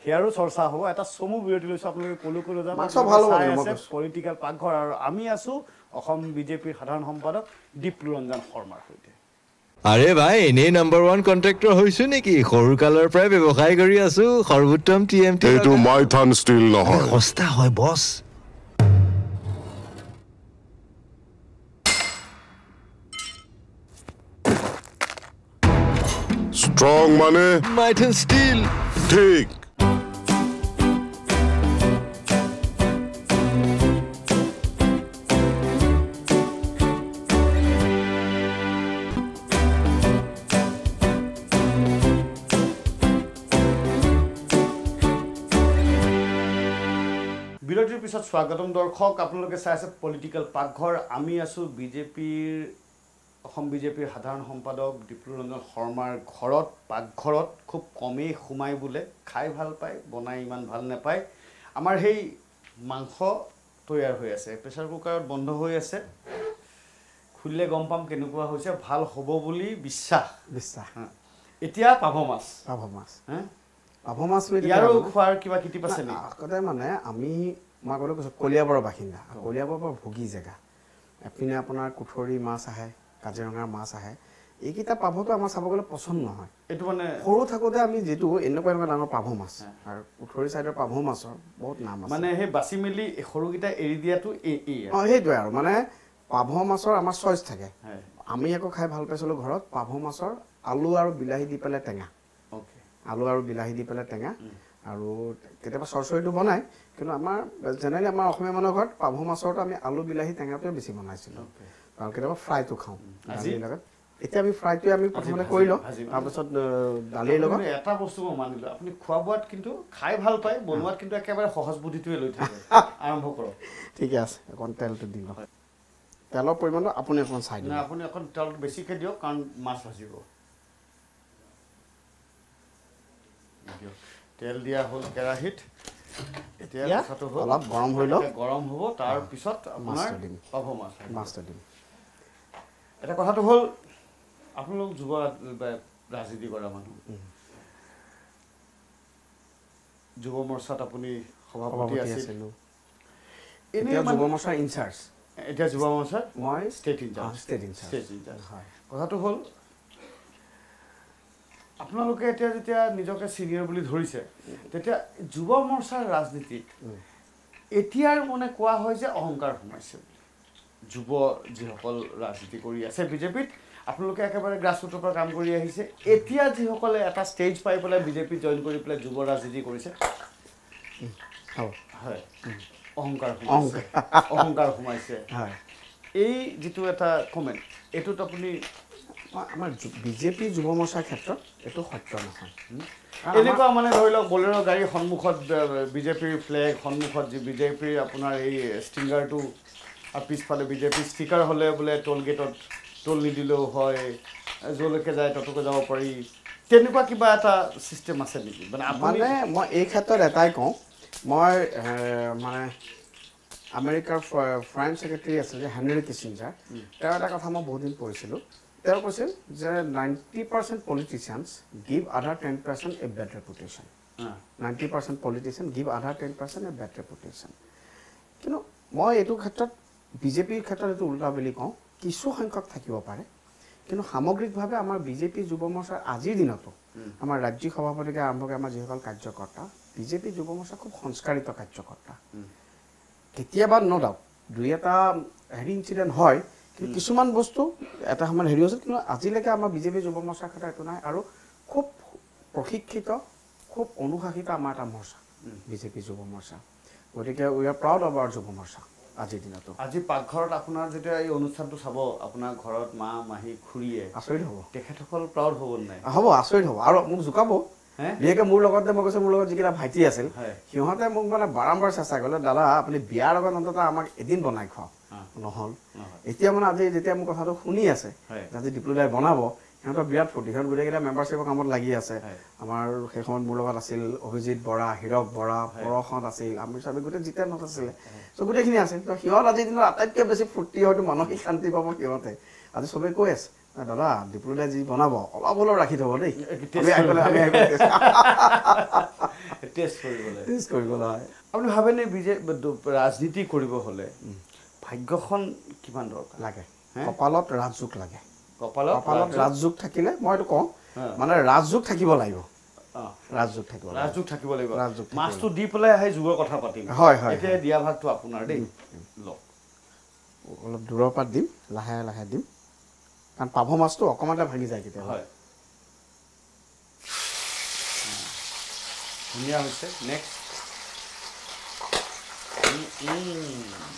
সেয়াৰো চৰ্চা হ'ব। এটা চমু বিৰতি লৈছোঁ আপোনালোকে কলো কলো কৈছোঁ। পলিটিকেল পাকঘৰ আৰু আমি আছোঁ অসম বিজেপিৰ সাধাৰণ সম্পাদক দীপৰঞ্জন শৰ্মাৰ সৈতে। আৰে ভাই এনেই নাম্বাৰ ওৱান কণ্ট্ৰেক্টৰ হৈছো নেকি? সৰুকালৰ পৰাই ব্যৱসায় কৰি আছো সৰ্বোত্তম টি এম টি এইটো মাইথান ষ্টীল নহয়। সস্তা হয় বছ। ষ্ট্ৰং মানে মাইথন ষ্টীল ঠিক বিৰতিৰ পিছত স্বাগতম দৰ্শক। আপোনালোকে চাই আছে পলিটিকেল পাকঘৰ। আমি আছোঁ বিজেপিৰ অসম বিজেপিৰ সাধাৰণ সম্পাদক দীপৰঞ্জন শৰ্মাৰ ঘৰত পাকঘৰত খুব কমেই সোমাই বোলে খাই ভাল পায় বনাই ইমান ভাল নাপায়। আমাৰ সেই মাংস তৈয়াৰ হৈ আছে প্ৰেছাৰ কুকাৰত বন্ধ হৈ আছে। খুলিলে গম পাম কেনেকুৱা হৈছে ভাল হ'ব বুলি বিশ্বাস। বিশ্বাস। এতিয়া পাভ মাছ। পাভ মাছ। হা? পাভ মাছ ইয়াৰো খোৱাৰ কিবা কিটিপ আছে নেকি আগতে মানে আমি মই আগতে কৈছোঁ কলিয়াবৰৰ বাসিন্দা। কলিয়াবৰ বৰ ভোগী জেগা। এপিনে আপোনাৰ কুঠৰি মাছ আহে কাজিৰঙাৰ মাছ আহে এইকেইটা পাভটো আমাৰ চাব গ'লে পচন্দ নহয়। এইটো মানে সৰু থাকোঁতে আমি যিটো এনেকুৱা এনেকুৱা ডাঙৰ পাভ মাছ আৰু কুঠৰি ছাইডৰ পাভ মাছৰ বহুত নাম আছে। মানে সেই বাচি মেলি সৰুকেইটা এৰি দিয়াটো। অঁ সেইটোৱে আৰু। মানে পাভ মাছৰ আমাৰ চইচ থাকে। আমি আকৌ খাই ভাল পাইছিলোঁ ঘৰত পাভ মাছৰ আলু আৰু বিলাহী দি পেলাই টেঙা। আলু আৰু বিলাহী দি পেলাই টেঙা। আৰু কেতিয়াবা চৰচৰিটো বনায় কিন্তু আমাৰ জেনেৰেলি আমাৰ অসমীয়া মানুহৰ ঘৰত পাভ মাছৰটো আমি আলু বিলাহী টেঙাটোৱে বেছি বনাইছিলোঁ। আৰু কেতিয়াবা ফ্ৰাইটো খাওঁ? দালিৰ লগত। এতিয়া আমি ফ্ৰাইটোৱে আমি প্ৰথমতে কৰি লওঁ। তাৰপিছত দালিৰ লগত। এটা বস্তু মই মানিলোঁ আপুনি খোৱা বোৱাত কিন্তু খাই ভাল পায় বনোৱাত কিন্তু একেবাৰে সহজ বুদ্ধিটোৱে লৈ থাকে। [laughs] আৰম্ভ কৰক। ঠিকে আছে অকণ তেলটো দি লওঁ। তেলৰ পৰিমাণটো আপুনি অকণমান চাই দিব। আপুনি অকণ তেল বেছিকৈ দিয়ক কাৰণ মাছ ভাজিব। তেল দিয়া হ'ল কেৰাহীত। এতিয়া অলপ গৰম হৈ লওক। গৰম হ'ব। তাৰপিছত আপোনাৰ। পাভ মাছ মাছটো দিম। এটা কথাটো হ'ল আপোনালোক যুৱ ৰাজনীতি কৰা মানুহ। যুৱ মৰ্চাত আপুনি সভাপতি আছিল। এতিয়া যুৱ মৰ্চাৰ ইনচাৰ্জ এতিয়া যুৱ মৰ্চাৰ? মই ষ্টেট ইনচাৰ্জ অ, ষ্টেট ইনচাৰ্জ। ষ্টেট ইনচাৰ্জ হয়। কথাটো হ'ল আপোনালোকে এতিয়া যেতিয়া নিজকে ছিনিয়ৰ বুলি ধৰিছে তেতিয়া যুৱ মৰ্চাৰ ৰাজনীতিত এতিয়াৰ মানে কোৱা হয় যে অহংকাৰ সোমাইছে। যুৱ যিসকল ৰাজনীতি কৰি আছে বিজেপিত আপোনালোকে একেবাৰে গ্ৰাছৰুটৰ পৰা কাম কৰি আহিছে। এতিয়া যিসকলে এটা ষ্টেজ পাই পেলাই বিজেপিত জইন কৰি পেলাই যুৱ ৰাজনীতি কৰিছে। হয়। অহংকাৰ সোমাইছে। অহংকাৰ। সোমাইছে। হয়। এই যিটো এটা কমেণ্ট এইটোত আপুনি আমাৰ বিজেপি যুৱ মৰ্চাৰ ক্ষেত্ৰত এইটো সত্য নহয়। এনেকুৱা মানে ধৰি লওক বলেৰ' গাড়ীৰ সন্মুখত বিজেপিৰ ফ্লেগ সন্মুখত যি বিজেপিৰ আপোনাৰ এই ষ্টিংগাৰটো আৰু পিছফালে বিজেপিৰ ষ্টিকাৰ হ'লে বোলে টোল গেটত টোল নিদিলেও হয় য'লৈকে যায় ততকৈ যাব পাৰি। তেনেকুৱা কিবা এটা ছিষ্টেম আছে নেকি? মানে মানে মই এই ক্ষেত্ৰত এটাই কওঁ মই মানে আমেৰিকাৰ ফৰেইন ছেক্ৰেটাৰী আছিল যে হেনৰি কিচিঞ্জাৰ তেওঁৰ এটা কথা মই বহুত দিন পঢ়িছিলোঁ। তেওঁ কৈছিল যে ninety percent politicians give other ten percent a bad reputation. Ninety percent politician give other ten percent a bad reputation. কিন্তু মই এইটো ক্ষেত্ৰত বিজেপিৰ ক্ষেত্ৰত এইটো ওলোটা বুলি কওঁ কিছু সংখ্যক থাকিব পাৰে। কিন্তু সামগ্ৰিকভাৱে আমাৰ বিজেপি যুৱ মৰ্চাৰ আজিৰ দিনতো আমাৰ ৰাজ্যিক সভাপতিকে আৰম্ভ কৰি আমাৰ যিসকল কাৰ্যকৰ্তা বিজেপি যুৱ মৰ্চা খুব সংস্কাৰিত কাৰ্যকৰ্তা। কেতিয়াবা ন ডাউট দুই এটা হেৰি ইনচিডেণ্ট হয় কিন্তু কিছুমান বস্তু এটা সময়ত হেৰি হৈছিল কিন্তু আজিলৈকে আমাৰ বিজেপি যুৱ মৰ্চাৰ ক্ষেত্ৰত এইটো নাই আৰু খুব প্ৰশিক্ষিত খুব অনুশাসিত আমাৰ এটা মৰ্চা বিজেপি যুৱ মৰ্চা। গতিকে we are proud of our যুৱ মৰ্চা। আজিৰ দিনতো আজি পাকঘৰত আপোনাৰ যেতিয়া এই অনুষ্ঠানটো চাব আপোনাৰ ঘৰত মা মাহী খুৰীয়ে আচৰিত হ'ব তেখেতসকল প্ৰাউড হ'ব নাই হ'ব আচৰিত হ'ব আৰু মোক জোকাব? বিশেষকৈ মোৰ লগতে মই কৈছোঁ মোৰ লগত যিকেইটা ভাইটি আছিল। সিহঁতে মোক মানে বাৰম্বাৰ চেষ্টা কৰিলে দাদা আপুনি বিয়াৰ লগত অন্ততঃ আমাক এদিন বনাই খুৱাওক। নহ'ল। এতিয়া মানে আজি যেতিয়া মোৰ কথাটো শুনি আছে আজি ডিপ্লুদাই বনাব সিহঁতৰ বিৰাট ফূৰ্তি। সিহঁত গোটেইকেইটা মেম্বাৰশ্বিপৰ কামত লাগি আছে। আমাৰ সেই সময়ত মোৰ লগত আছিল অভিজিত বৰা হীৰক বৰা পৰশত আছিল আমি চবে গোটেই জিতেনত আছিলে। চ' গোটেইখিনি আছিল। তো সিহঁত আজিৰ দিনত আটাইতকৈ বেছি ফূৰ্তি হয়তো মানসিক শান্তি পাব সিহঁতে। আজি চবেই কৈ আছে "এ দাদা ডিপ্লুদাই যি বনাব অলপ অলপ ৰাখি থ'ব দেই। টেষ্ট কৰিবলৈ হয় আপুনি ভাবেনে বিজে ৰাজনীতি কৰিব হ'লে ভাগ্যখন কিমান দৰকাৰ? লাগে? কপালত ৰাজযোগ লাগে। কপালত? কপালত ৰাজযোগ? থাকিলে মই এইটো কওঁ। মানে ৰাজযোগ থাকিব লাগিব। ৰাজযোগ থাকিব ৰাজযোগ থাকিব লাগিব। ৰাজযোগ মাছটো দি পেলাই আহি যুগৰ কথা পাতিম। হয়, হয়, এতিয়া দিয়া ভাগটো আপোনাৰ দেই। লওক। অলপ দূৰৰ পৰা দিম লাহে লাহে দিম। কাৰণ পাভ মাছটো অকণমানতে ভাঙি যায় কেতিয়াবা। হয়। ধুনীয়া হৈছে। নেক্সট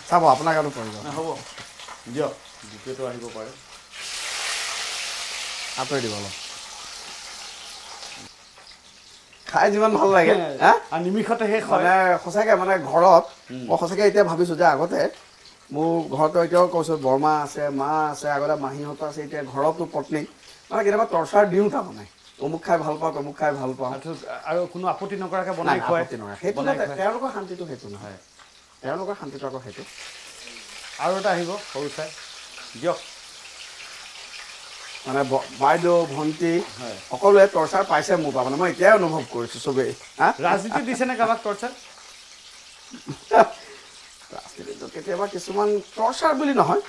চাব আপোনাক আৰু পৰিব হ'ব দিয়ক দ্বিতীয়টো আহিব পাৰে। আঁতৰি দিব অলপ। খাই যিমান ভাল লাগে নিমিষতে শেষ হয়। মানে সঁচাকৈ মানে ঘৰত মই সঁচাকৈ এতিয়া ভাবিছোঁ যে আগতে মোৰ ঘৰতো এতিয়াও কৈছোঁ বৰমা আছে মা আছে আগতে মাহীহঁত আছে এতিয়া ঘৰতো পত্নীক মানে কেতিয়াবা টৰ্চাৰ দিওঁ তাৰমানে। অমুক খাই ভাল পাওঁ তমুক খাই ভাল পাওঁ। আৰু কোনো আপত্তি নকৰাকৈ নাই, বনাই খুৱাই। আপত্তি। সেইটো। তেওঁলোকৰ শান্তিটো সেইটো নহয়। তেওঁলোকৰ শান্তিটো আকৌ সেইটো। আৰু এটা আহিব সৰু চাই। দিয়ক। মানে বাইদেউ ভণ্টি। সকলোৱে টৰ্চাৰ পাইছে মোৰ পৰা। মানে মই এতিয়াই অনুভৱ কৰিছোঁ চবেই। ৰাজনীতি দিছেনে কাৰোবাক টৰ্চাৰ ৰাজনীতিটো কেতিয়াবা কিছুমান টৰ্চাৰ বুলি নহয়।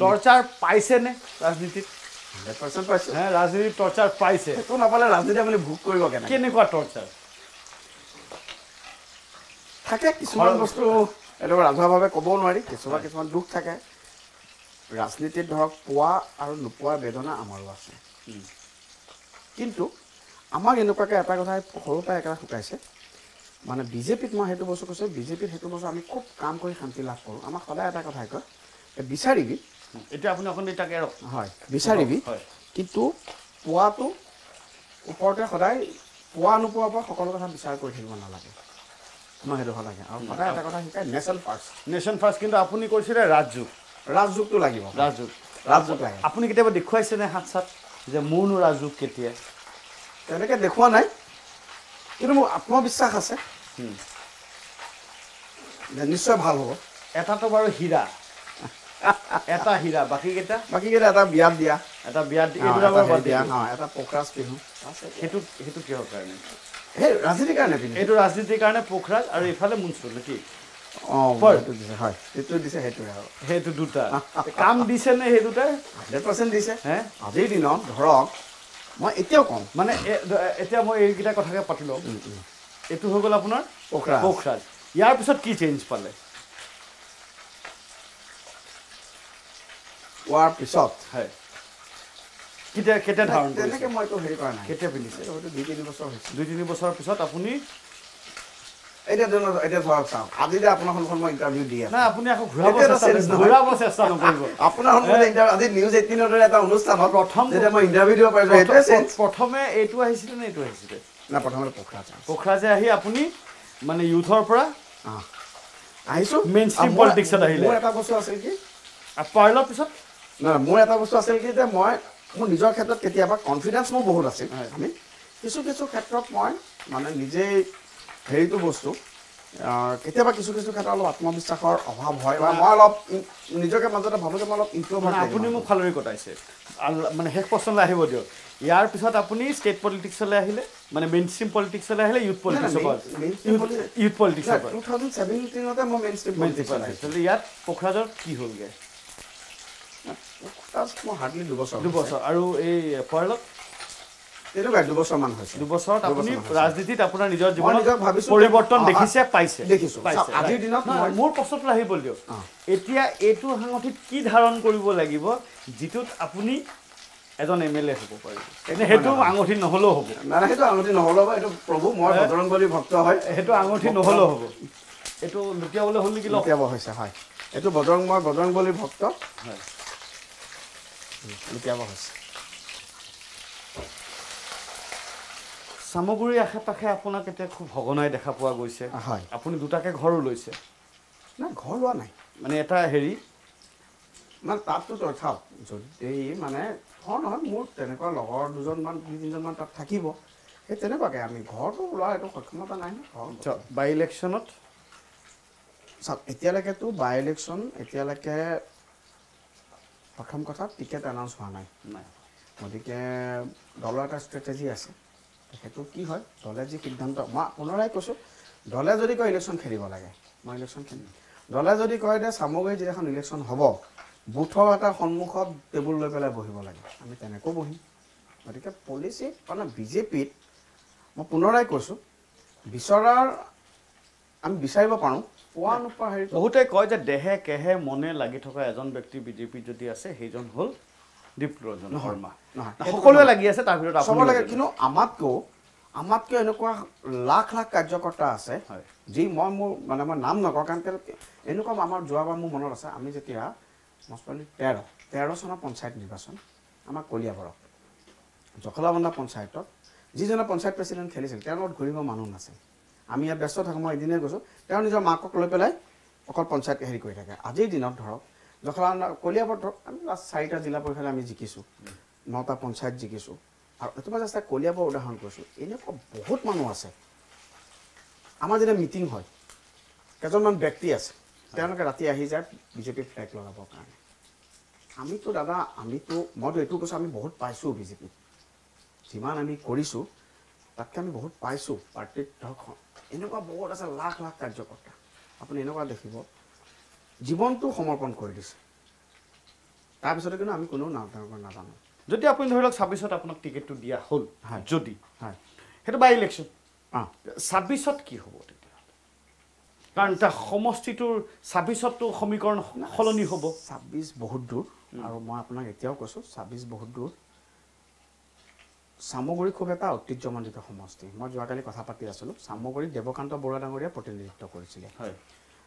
টৰ্চাৰ পাইছেনে ৰাজনীতিত? হাণ্ড্ৰেড পাৰ্চেণ্ট পাইছোঁ। হে ৰাজনীতিত টৰ্চাৰ পাইছে। সেইটো নাপালে ৰাজনীতি আপুনি ভোগ কৰিব কেনেকৈ? কেনেকুৱা টৰ্চাৰ থাকে কিছুমান বস্তু এইটো ৰাজহুৱাভাৱে ক'বও নোৱাৰি। কিছুমান কিছুমান দুখ থাকে। ৰাজনীতিত ধৰক পোৱা আৰু নোপোৱাৰ বেদনা আমাৰো আছে। কিন্তু আমাক এনেকুৱাকৈ এটা কথাই সৰুৰ পৰাই একেবাৰে শুকাইছে। মানে বিজেপিত মই সেইটো বস্তু কৈছোঁ বিজেপিত সেইটো বস্তু আমি খুব কাম কৰি শান্তি লাভ কৰোঁ। আমাক সদায় এটা কথাই কয় বিচাৰিবি। এতিয়া আপুনি অকণ তাকে হয় বিচাৰিবি। কিন্তু পোৱাটো ওপৰতে সদায় পোৱা নোপোৱাৰ পৰা সকলো কথা বিচাৰ কৰি থাকিব নালাগে। মই সেইটো সদায় আৰু সদায় এটা কথা শিকায় নেশ্যনেল ফাৰ্ষ্ট। নেশ্যন ফাৰ্ষ্ট কিন্তু আপুনি কৈছিলে ৰাজযোগ। ৰাজযোগটো লাগিব। ৰাজযোগ। ৰাজযোগ লাগে। আপুনি কেতিয়াবা দেখুৱাইছেনে হাত চাত যে মোৰনো ৰাজযোগ কেতিয়া? তেনেকৈ দেখুওৱা নাই। কিন্তু মোৰ আত্মবিশ্বাস আছে। নিশ্চয় ভাল হ'ব। এটাতো বাৰু হীৰা। এটা হীৰা বাকীকেইটা বাকীকেইটা এটা বিয়াত দিয়া। এটা বিয়াত এটা দিয়া। পকৰাজ পিন্ধো। সেইটো সেইটো কিহৰ কাৰণে? সেই ৰাজনীতিৰ কাৰণে পিন্ধো এইটো ৰাজনীতিৰ কাৰণে পোখৰাজ আৰু ইফালে মুনচুল নেকি অঁ হয়। সেইটো দিছে সেইটোৱে আৰু সেইটো দুটা। [laughs] কাম দিছেনে সেই দুটাই? হাণ্ড্ৰেড পাৰ্চেণ্ট দিছে। হে? আজিৰ দিনত ধৰক মই এতিয়াও কওঁ মানে এতিয়া মই এইকেইটা কথাকে পাতি লওঁ। এইটো হৈ গ'ল আপোনাৰ পোখৰাজ পোখৰাজ ইয়াৰ পিছত কি চেঞ্জ পালে? পোৱাৰ পিছত। হয়। কেতিয়া কেতিয়া ধাৰণ কৰিছে? তেনেকৈ মই এইটো হেৰি কৰা নাই। কেতিয়া পিন্ধিছে? দুই তিনি বছৰ হৈছে। দুই তিনি বছৰৰ পিছত আপুনি এতিয়া ধৰক এতিয়া ধৰক চাওক আজি যে আপোনাৰ সন্মুখত মই ইণ্টাৰভিউ দি আছোঁ। আপুনি আকৌ ঘূৰাব চেষ্টা নকৰিব। আপোনাৰ সন্মুখত আজি নিউজ এইটিনৰ দৰে এটা অনুষ্ঠানত প্ৰথম যেতিয়া মই ইণ্টাৰভিউ দিব পাৰিছোঁ প্ৰথম- প্ৰথমে এইটো আহিছিলে নে এইটো আহিছিলে? না প্ৰথমতে পোখৰাজ আছে। পোখৰাজে আহি আপুনি মানে ইউথৰ পৰা আহিছোঁ। Mainstream আৰু মোৰ- politics ত আহিলে। মোৰ এটা বস্তু আছিল কি? পাৰ্লৰ পিছত? নাই মোৰ এটা বস্তু আছিল কি যে মই মোৰ নিজৰ ক্ষেত্ৰত কেতিয়াবা কনফিডেঞ্চ মোৰ বহুত আছিল। আমি কিছু কিছু ক্ষেত্ৰত মই মানে নিজেই হেৰিটো বস্তু কেতিয়াবা কিছু কিছু ক্ষেত্ৰত অলপ আত্মবিশ্বাসৰ অভাৱ হয় বা মই অলপ নিজকে মাজতে ভাবোঁ যে মই অলপ মানে আপুনি মোক ফালৰি কটাইছে। মানে শেষ প্ৰশ্নলৈ আহিব দিয়ক। ইয়াৰ পিছত আপুনি ষ্টেট পলিটিক্সলৈ আহিলে মানে মেইন ষ্ট্ৰীম পলিটিক্সলৈ আহিলে ইউথ পলিটিক্সৰ ইউথ পলিটিক্সৰ টু থাউজেণ্ড ছেভেণ্টিনতে মই main stream main stream politics ইয়াত পোখৰাজৰ কি হ'লগৈ? মই হাৰ্ডলি দুবছৰ দুবছৰ। আৰু এই পাৰ্লত? তেনেকুৱাই দুবছৰমান হৈছে। দুবছৰত আপুনি দুবছৰমান হৈছে। ৰাজনীতিত আপোনাৰ নিজৰ মই জীৱনত নিজক ভাবিছোঁ পৰিৱৰ্তন যে- অ, দেখিছে পাইছে। দেখিছোঁ। পাইছে। চাওক, আজিৰ দিনত নহয়, মই- মোৰ প্ৰশ্নটো আহিব দিয়ক। অ। এতিয়া এইটো সাংগঠিত কি ধাৰণ কৰিব লাগিব যিটোত আপুনি এজন এম এল এ হ'ব পাৰিব? এনে সেইটো আঙুঠি নহ'লেও হ'ব। নাই নাই, সেইটো আঙুঠি নহ'লেও বা এইটো প্ৰভু মই হে? বজৰংবলী ভক্ত হয়। সেইটো আঙুঠি নহ'লেও হ'ব। এইটো লুটিয়াবলৈ হ'ল নেকি লুটিয়াব হৈছে হয়। এইটো বজৰং মই বজৰংবলী ভক্ত। হয়। লুটিয়াব হৈছে। চামগুৰিৰ আশে পাশে আপোনাক এতিয়া খুব সঘনাই দেখা পোৱা গৈছে। হয়। আপুনি দুটাকে ঘৰো লৈছে। নাই ঘৰ লোৱা নাই। মানে এটা হেৰি? মানে তাততো চাওক যদি মানে ঘৰ নহয় মোৰ তেনেকুৱা লগৰ দুজনমান দুই তিনিজনমান তাত থাকিব। সেই তেনেকুৱাকৈ আমি ঘৰটো লোৱা এইটো সক্ষমতা নাই বাই ইলেকশ্যনত চাওক এতিয়ালৈকেতো বাই ইলেকশ্যন এতিয়ালৈকে প্ৰথম কথা টিকেট এনাউন্স হোৱা নাই। নাই গতিকে দলৰ এটা ষ্ট্ৰেটেজি আছে। সেইটো কি হয়? দলে যি সিদ্ধান্ত মই পুনৰাই কৈছোঁ দলে যদি কয় ইলেকশ্যন খেলিব লাগে মই ইলেকশ্যন খেলিম। দলে যদি কয় যে চামগুৰিত যিখন ইলেকশ্যন হ'ব বুথৰ এটা সন্মুখত টেবুল লৈ পেলাই বহিব লাগে। আমি তেনেকৈ বহিম। গতিকে পলিচি মানে বিজেপিত মই পুনৰাই কৈছোঁ বিচৰাৰ আমি বিচাৰিব পাৰোঁ পোৱা নোপোৱা হেৰি বহুতে কয় যে দেহে কেহে মনে লাগি থকা এজন ব্যক্তি বিজেপিত যদি আছে সেইজন হ'ল দীপ্ৰৰঞ্জন শৰ্মা সকলোৱে লাগি আছে তাৰ ভিতৰত লাগে কিন্তু আমাতকৈও আমাতকৈ এনেকুৱা লাখ লাখ কাৰ্যকৰ্তা আছে। যি মই মোৰ মানে মই নাম নকওঁ কাৰণ কেলৈ এনেকুৱা আমাৰ যোৱাবাৰ মোৰ মনত আছে আমি যেতিয়া মচপালি তেৰ তেৰ চনৰ পঞ্চায়ত নিৰ্বাচন আমাৰ কলিয়াবৰক জখলাবন্ধা পঞ্চায়তত যিজনে পঞ্চায়ত প্ৰেচিডেণ্ট খেলিছিল তেওঁৰ লগত ঘূৰিব মানুহ নাছিল। আমি ইয়াত ব্যস্ত থাকোঁ মই এদিনে গৈছোঁ তেওঁ নিজৰ মাকক লৈ পেলাই অকল পঞ্চায়ত হেৰি কৰি থাকে। আজিৰ দিনত ধৰক জখলাবন্ধা কলিয়াবৰ ধৰক আমি লাষ্ট চাৰিটা জিলা পৰিষদে আমি জিকিছোঁ নটা পঞ্চায়ত জিকিছোঁ। আৰু এইটো মই জাষ্ট কলিয়াবৰ উদাহৰণ কৈছোঁ এনেকুৱা বহুত মানুহ আছে। আমাৰ যেতিয়া মিটিং হয় কেইজনমান ব্যক্তি আছে তেওঁলোকে ৰাতি আহি যায় বিজেপি ফ্লেগ লগাবৰ কাৰণে। আমিতো দাদা আমিতো মইতো এইটো কৈছোঁ আমি বহুত পাইছোঁ বিজেপিত যিমান আমি কৰিছোঁ তাতকৈ আমি বহুত পাইছোঁ। পাৰ্টিত ধৰক এনেকুৱা বহুত আছে লাখ লাখ কাৰ্যকৰ্তা। আপুনি এনেকুৱা দেখিব। জীৱনটো সমৰ্পণ কৰি দিছে। তাৰপিছতে কিন্তু আমি কোনেও তেওঁলোকক নাজানো। যদি আপুনি ধৰি লওক ছাব্বিছত আপোনাক টিকেটটো দিয়া হ'ল হয়। যদি। হয়। সেইটো বাই ইলেকশ্যন ছাব্বিছত কি হ'ব তেতিয়া কাৰণ এতিয়া সমষ্টিটোৰ ছাব্বিছততো সমীকৰণ সলনি হ'ব। ছাব্বিছ বহুত দূৰ। আৰু মই আপোনাক এতিয়াও কৈছোঁ ছাব্বিছ বহুত দূৰ। চামগুৰি খুব এটা ঐতিহ্যমণ্ডিত সমষ্টি। মই যোৱাকালি কথা পাতি আছিলোঁ। চামগুৰিত দেৱকান্ত বৰুৱা ডাঙৰীয়াই প্ৰতিনিধিত্ব কৰিছিলে। হয়।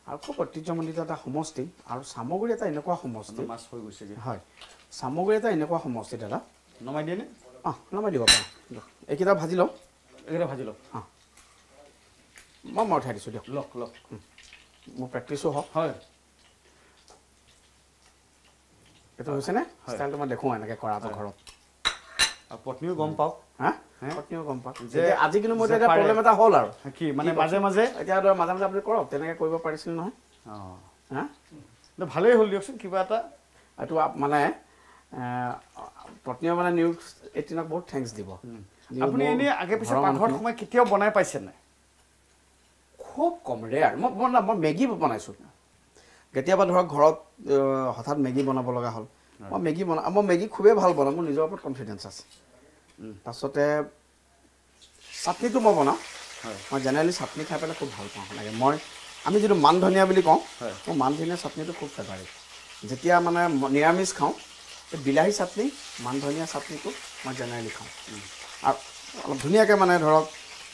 আৰু খুব ঐতিহ্যমণ্ডিত এটা সমষ্টি আৰু চামগুৰি এটা এনেকুৱা সমষ্টি। মাছ হৈ গৈছেগৈ। হয়। চামগুৰি এটা এনেকুৱা সমষ্টি দাদা। নমাই দিয়েনে? অঁ নমাই দিব পাৰোঁ। এইকেইটা ভাজি লওঁ। এইকেইটা ভাজি লওক মই মই উঠাই দিছোঁ দিয়ক। লওক লওক। মোৰ প্ৰেক্টিছো হওক। হয়। এইটো হৈছেনে ষ্টাইলটো মই দেখোঁ এনেকৈ কৰাটো ঘৰত। পত্নীও গম পাওক। হা? হে? পত্নীও গম পাওঁ যে- যে আজি কিন্তু মোৰ যে এতিয়া পাৰে। প্ৰব্লেম এটা হ'ল আৰু। কি? মানে মাজে মাজে? এতিয়া ধৰক মাজে মাজে আপুনি কৰক তেনেকৈ কৰিব পাৰিছিল নহয়। অঁ। হা? ভালেই হ'ল দিয়কচোন কিবা এটা। এইটো মানে পত্নীয়ে মানে নিউজ এইটিনক বহুত থেংকছ দিব। আপুনি এনেই আগে পিছে পাকঘৰত সোমাই কেতিয়াও বনাই পাইছে খুব কম ৰেয়াৰ মই বনা মই মেগী বনাইছোঁ। কেতিয়াবা ধৰক ঘৰত হঠাৎ মেগী বনাব লগা হ'ল। মই মেগী বনা মই মেগী খুবেই ভাল বনাওঁ মোৰ নিজৰ ওপৰত কনফিডেঞ্চ আছে। তাৰপিছতে চাটনিটো মই বনাওঁ। মই জেনেৰেলি চাটনি খাই পেলাই খুব ভাল পাওঁ। লাগে মই আমি যিটো মান ধনিয়া বুলি কওঁ। মোৰ মান ধনিয়া চাটনিটো খুব ফেভাৰিট যেতিয়া মানে নিৰামিষ খাওঁ বিলাহী চাটনি মান ধনিয়া চাটনিটো মই জেনেৰেলি খাওঁ। আৰু অলপ ধুনীয়াকৈ মানে ধৰক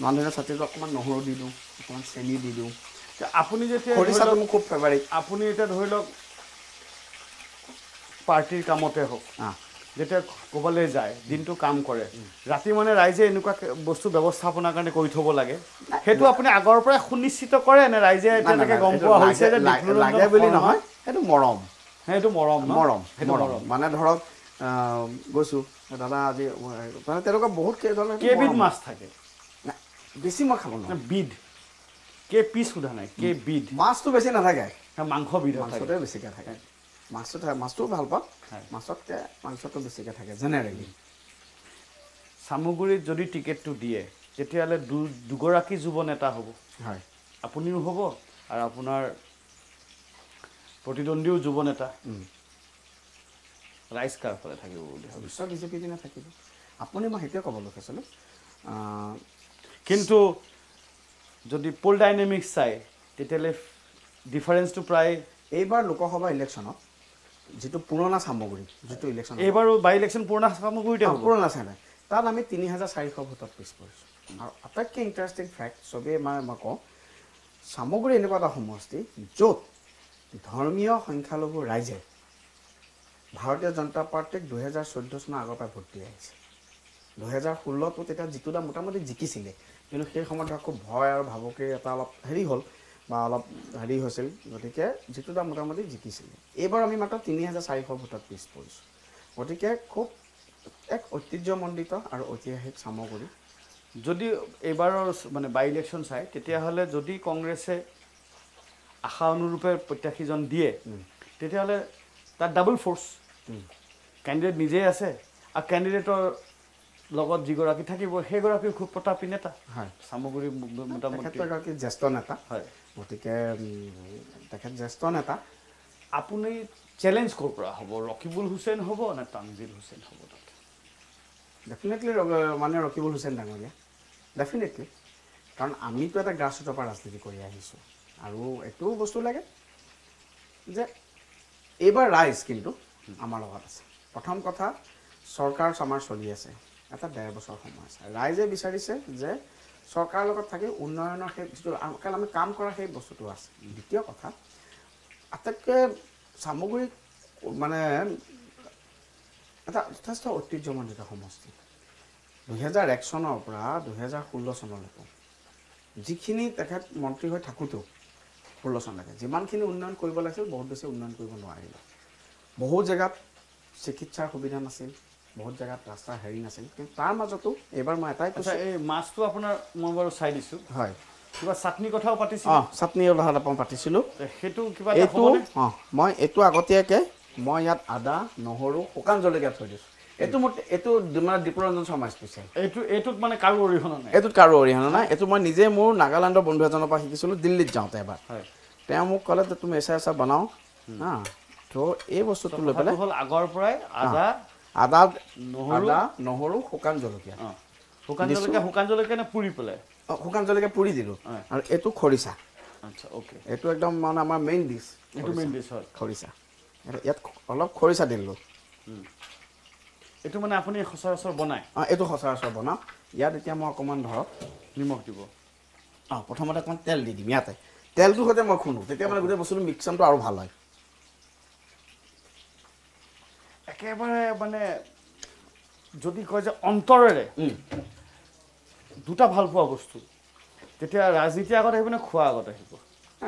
মান ধনিয়া চাটনিটো অকণমান নহৰু দি দিওঁ অকণমান চেনি দি দিওঁ। আপুনি যেতিয়া খৰিচাটো মোৰ খুব ফেভাৰিট আপুনি এতিয়া ধৰি লওক পাৰ্টিৰ কামতে হওক যেতিয়া ক'বলৈ যায় দিনটো কাম কৰে। ৰাতি মানে ৰাইজে এনেকুৱা কে- বস্তু ব্যৱস্থাপনাৰ কাৰণে কৰি থ'ব লাগে। সেইটো আপুনি আগৰ পৰাই সুনিশ্চিত কৰে নে ৰাইজে এতিয়ালৈকে গম পোৱা হৈছে লাগে বুলি নহয় সেইটো মৰম। সেইটো মৰম? মৰম সেইটো মৰম। মানে ধৰক গৈছোঁ দাদা আজি মানে তেনেকুৱা বহুত কেইজন কেইবিধ মাছ থাকে? বেছি মই খাব নোৱাৰোঁ। বিধ। কেই পিচ সোধা নাই কেইবিধ মাছটো বেছি নাথাকে। মাংস বিধ মাছতে বেছিকৈ থাকে। মাছটো থাকে মাছটোও ভাল পাওঁ। মাছতকৈ মাংসটো বেছিকৈ থাকে জেনেৰেলি চামগুৰিত যদি টিকেটটো দিয়ে তেতিয়াহ'লে দু দুগৰাকী যুৱ নেতা হ'ব। হয়। আপুনিও হ'ব আৰু আপোনাৰ প্ৰতিদ্বন্দ্বীও যুৱ নেতা ৰাইজ কাৰ ফালে থাকিব বুলি ভৱিষ্যত বিজেপি দিনা থাকিব। আপুনি মই সেইটোৱে ক'ব বিচাৰিছিলোঁ আহ, কিন্তু যদি পল ডাইনেমিক্স চাই তেতিয়াহ'লে ডিফাৰেঞ্চটো প্ৰায় এইবাৰ লোকসভা ইলেকশ্যনত যিটো পুৰণা চামগুৰি যিটো ইলেকশ্যন এইবাৰো বাই ইলেকশ্যন পুৰণা চামগুৰিতে হ'ব। পুৰণা চাই নাই তাত আমি তিনি হাজাৰ চাৰিশ ভোটত পিছ পৰিছোঁ আৰু আটাইতকৈ ইণ্টাৰেষ্টিং ফেক্ট চবেই মানে মই কওঁ চামগুৰি এনেকুৱা এটা সমষ্টি য'ত ধৰ্মীয় সংখ্যালঘু ৰাইজে ভাৰতীয় জনতা পাৰ্টীক দুহেজাৰ চৈধ্য চনৰ আগৰ পৰাই ভোট দি আহিছে। দুহেজাৰ ষোল্লটো তেতিয়া জিতুদা মোটামুটি জিকিছিলে কিন্তু সেই সময়ত খুব ভয় আৰু ভাবুকিৰ এটা অলপ হেৰি হ'ল বা অলপ হেৰি হৈছিল। গতিকে জিতুদা মোটামুটি জিকিছিলে। এইবাৰ আমি মাত্ৰ তিনি হাজাৰ চাৰিশ ভোটত পিছ পৰিছোঁ। গতিকে খুব এক ঐতিহ্যমণ্ডিত আৰু ঐতিহাসিক চামগুৰি। যদি এইবাৰৰ মানে বাই ইলেকশ্যন চাই তেতিয়াহ'লে যদি কংগ্ৰেছে আশা অনুৰূপে প্ৰত্যাশীজন দিয়ে তেতিয়াহ'লে তাত ডাবল ফ'ৰ্চ কেণ্ডিডেট নিজেই আছে আৰু কেণ্ডিডেটৰ লগত যিগৰাকী থাকিব সেইগৰাকীও খুব প্ৰতাপী নেতা। হয়। চামগুৰি মোটামুটি। জ্যেষ্ঠ নেতা। হয়। গতিকে তেখেত জ্যেষ্ঠ নেতা। আপুনি চেলেঞ্জ ক'ৰ পৰা হ'ব? ৰকিবুল হুছেইন হ'ব নে তানজিল হুছেইন হ'ব তাত? ডেফিনেটলি মানে ৰকিবুল হুছেইন ডাঙৰীয়া। ডেফিনেটলি কাৰণ আমিতো এটা গ্ৰাছ ৰুটৰ পৰা ৰাজনীতি কৰি আহিছোঁ। আৰু এইটোও বস্তু লাগে যে এইবাৰ ৰাইজ কিন্তু আমাৰ লগত আছে। প্ৰথম কথা চৰকাৰ আমাৰ চলি আছে। এটা ডেৰ বছৰ সময় আছে। ৰাইজে বিচাৰিছে যে চৰকাৰৰ লগত থাকি উন্নয়নৰ সেই যিটো কাৰণ আমি কাম কৰা সেই বস্তুটো আছে। দ্বিতীয় কথা আটাইতকৈ চামগুৰি মানে এটা যথেষ্ট ঐতিহ্যমণ্ডিত সমষ্টি। দুহেজাৰ এক চনৰ পৰা দুহেজাৰ ষোল্ল চনলৈকে যিখিনি তেখেত মন্ত্ৰী হৈ থাকোঁতেও ষোল্ল চনলৈকে যিমানখিনি উন্নয়ন কৰিব লাগিছিল বহুত বেছি উন্নয়ন কৰিব নোৱাৰিলে। বহু জেগাত চিকিৎসাৰ সুবিধা নাছিল বহুত জেগাত ৰাস্তাৰ হেৰি নাছিল। কিন্তু তাৰ মাজতো এইবাৰ মই এটাই কৈছোঁ এই মাছটো আপোনাৰ মই বাৰু চাই দিছোঁ। হয়। কিবা চাটনি কথাও পাতিছিল। অঁ চাটনি কথা মই পাতিছিলোঁ। সেইটো কিবা এইটো অঁ মই এইটো আগতীয়াকৈ মই ইয়াত আদা নহৰু শুকান জলকীয়া থৈ দিছোঁ। এইটো মোৰ এইটো মানে দীপৰঞ্জন শৰ্মা স্পেচিয়েল। এইটো এইটোত মানে কাৰো অৰিহণা নাই। এইটোত কাৰো অৰিহণা নাই। এইটো মই নিজে মোৰ নাগালেণ্ডৰ বন্ধু এজনৰ পৰা শিকিছিলোঁ দিল্লীত যাওঁতে এবাৰ। তেওঁ মোক ক'লে যে তুমি এচা এচা বনাওঁ হা। তো এই বস্তুটো লৈ পেলাই হ'ল আগৰ পৰাই আদা আদা নহৰু? নহৰু শুকান জলকীয়া। শুকান। জলকীয়া শুকান জলকীয়া নে পুৰি পেলাই? অঁ, শুকান জলকীয়া পুৰি দিলোঁ। আৰু এইটো খৰিচা। আচ্ছা অ'কে। এইটো একদম মানে আমাৰ মেইন ডিছ এইটো মেইন ডিছ হয়। খৰিচা। ইয়াত অলপ খৰিচা দিলোঁ। এইটো মানে আপুনি সচৰাচৰ বনায়? অঁ এইটো সচৰাচৰ বনাওঁ। ইয়াত এতিয়া মই অকণমান ধৰক নিমখ দিব। অঁ প্ৰথমতে অকণমান তেল দি দিম ইয়াতে। তেলটোৰ সৈতে মই খুন্দো। তেতিয়া মানে গোটেই বস্তুটো মিক্সনটো আৰু ভাল হয়। একেবাৰে মানে যদি কয় যে অন্তৰেৰে দুটা ভাল পোৱা বস্তু তেতিয়া ৰাজনীতি আগত আহিব নে খোৱা আগত আহিব?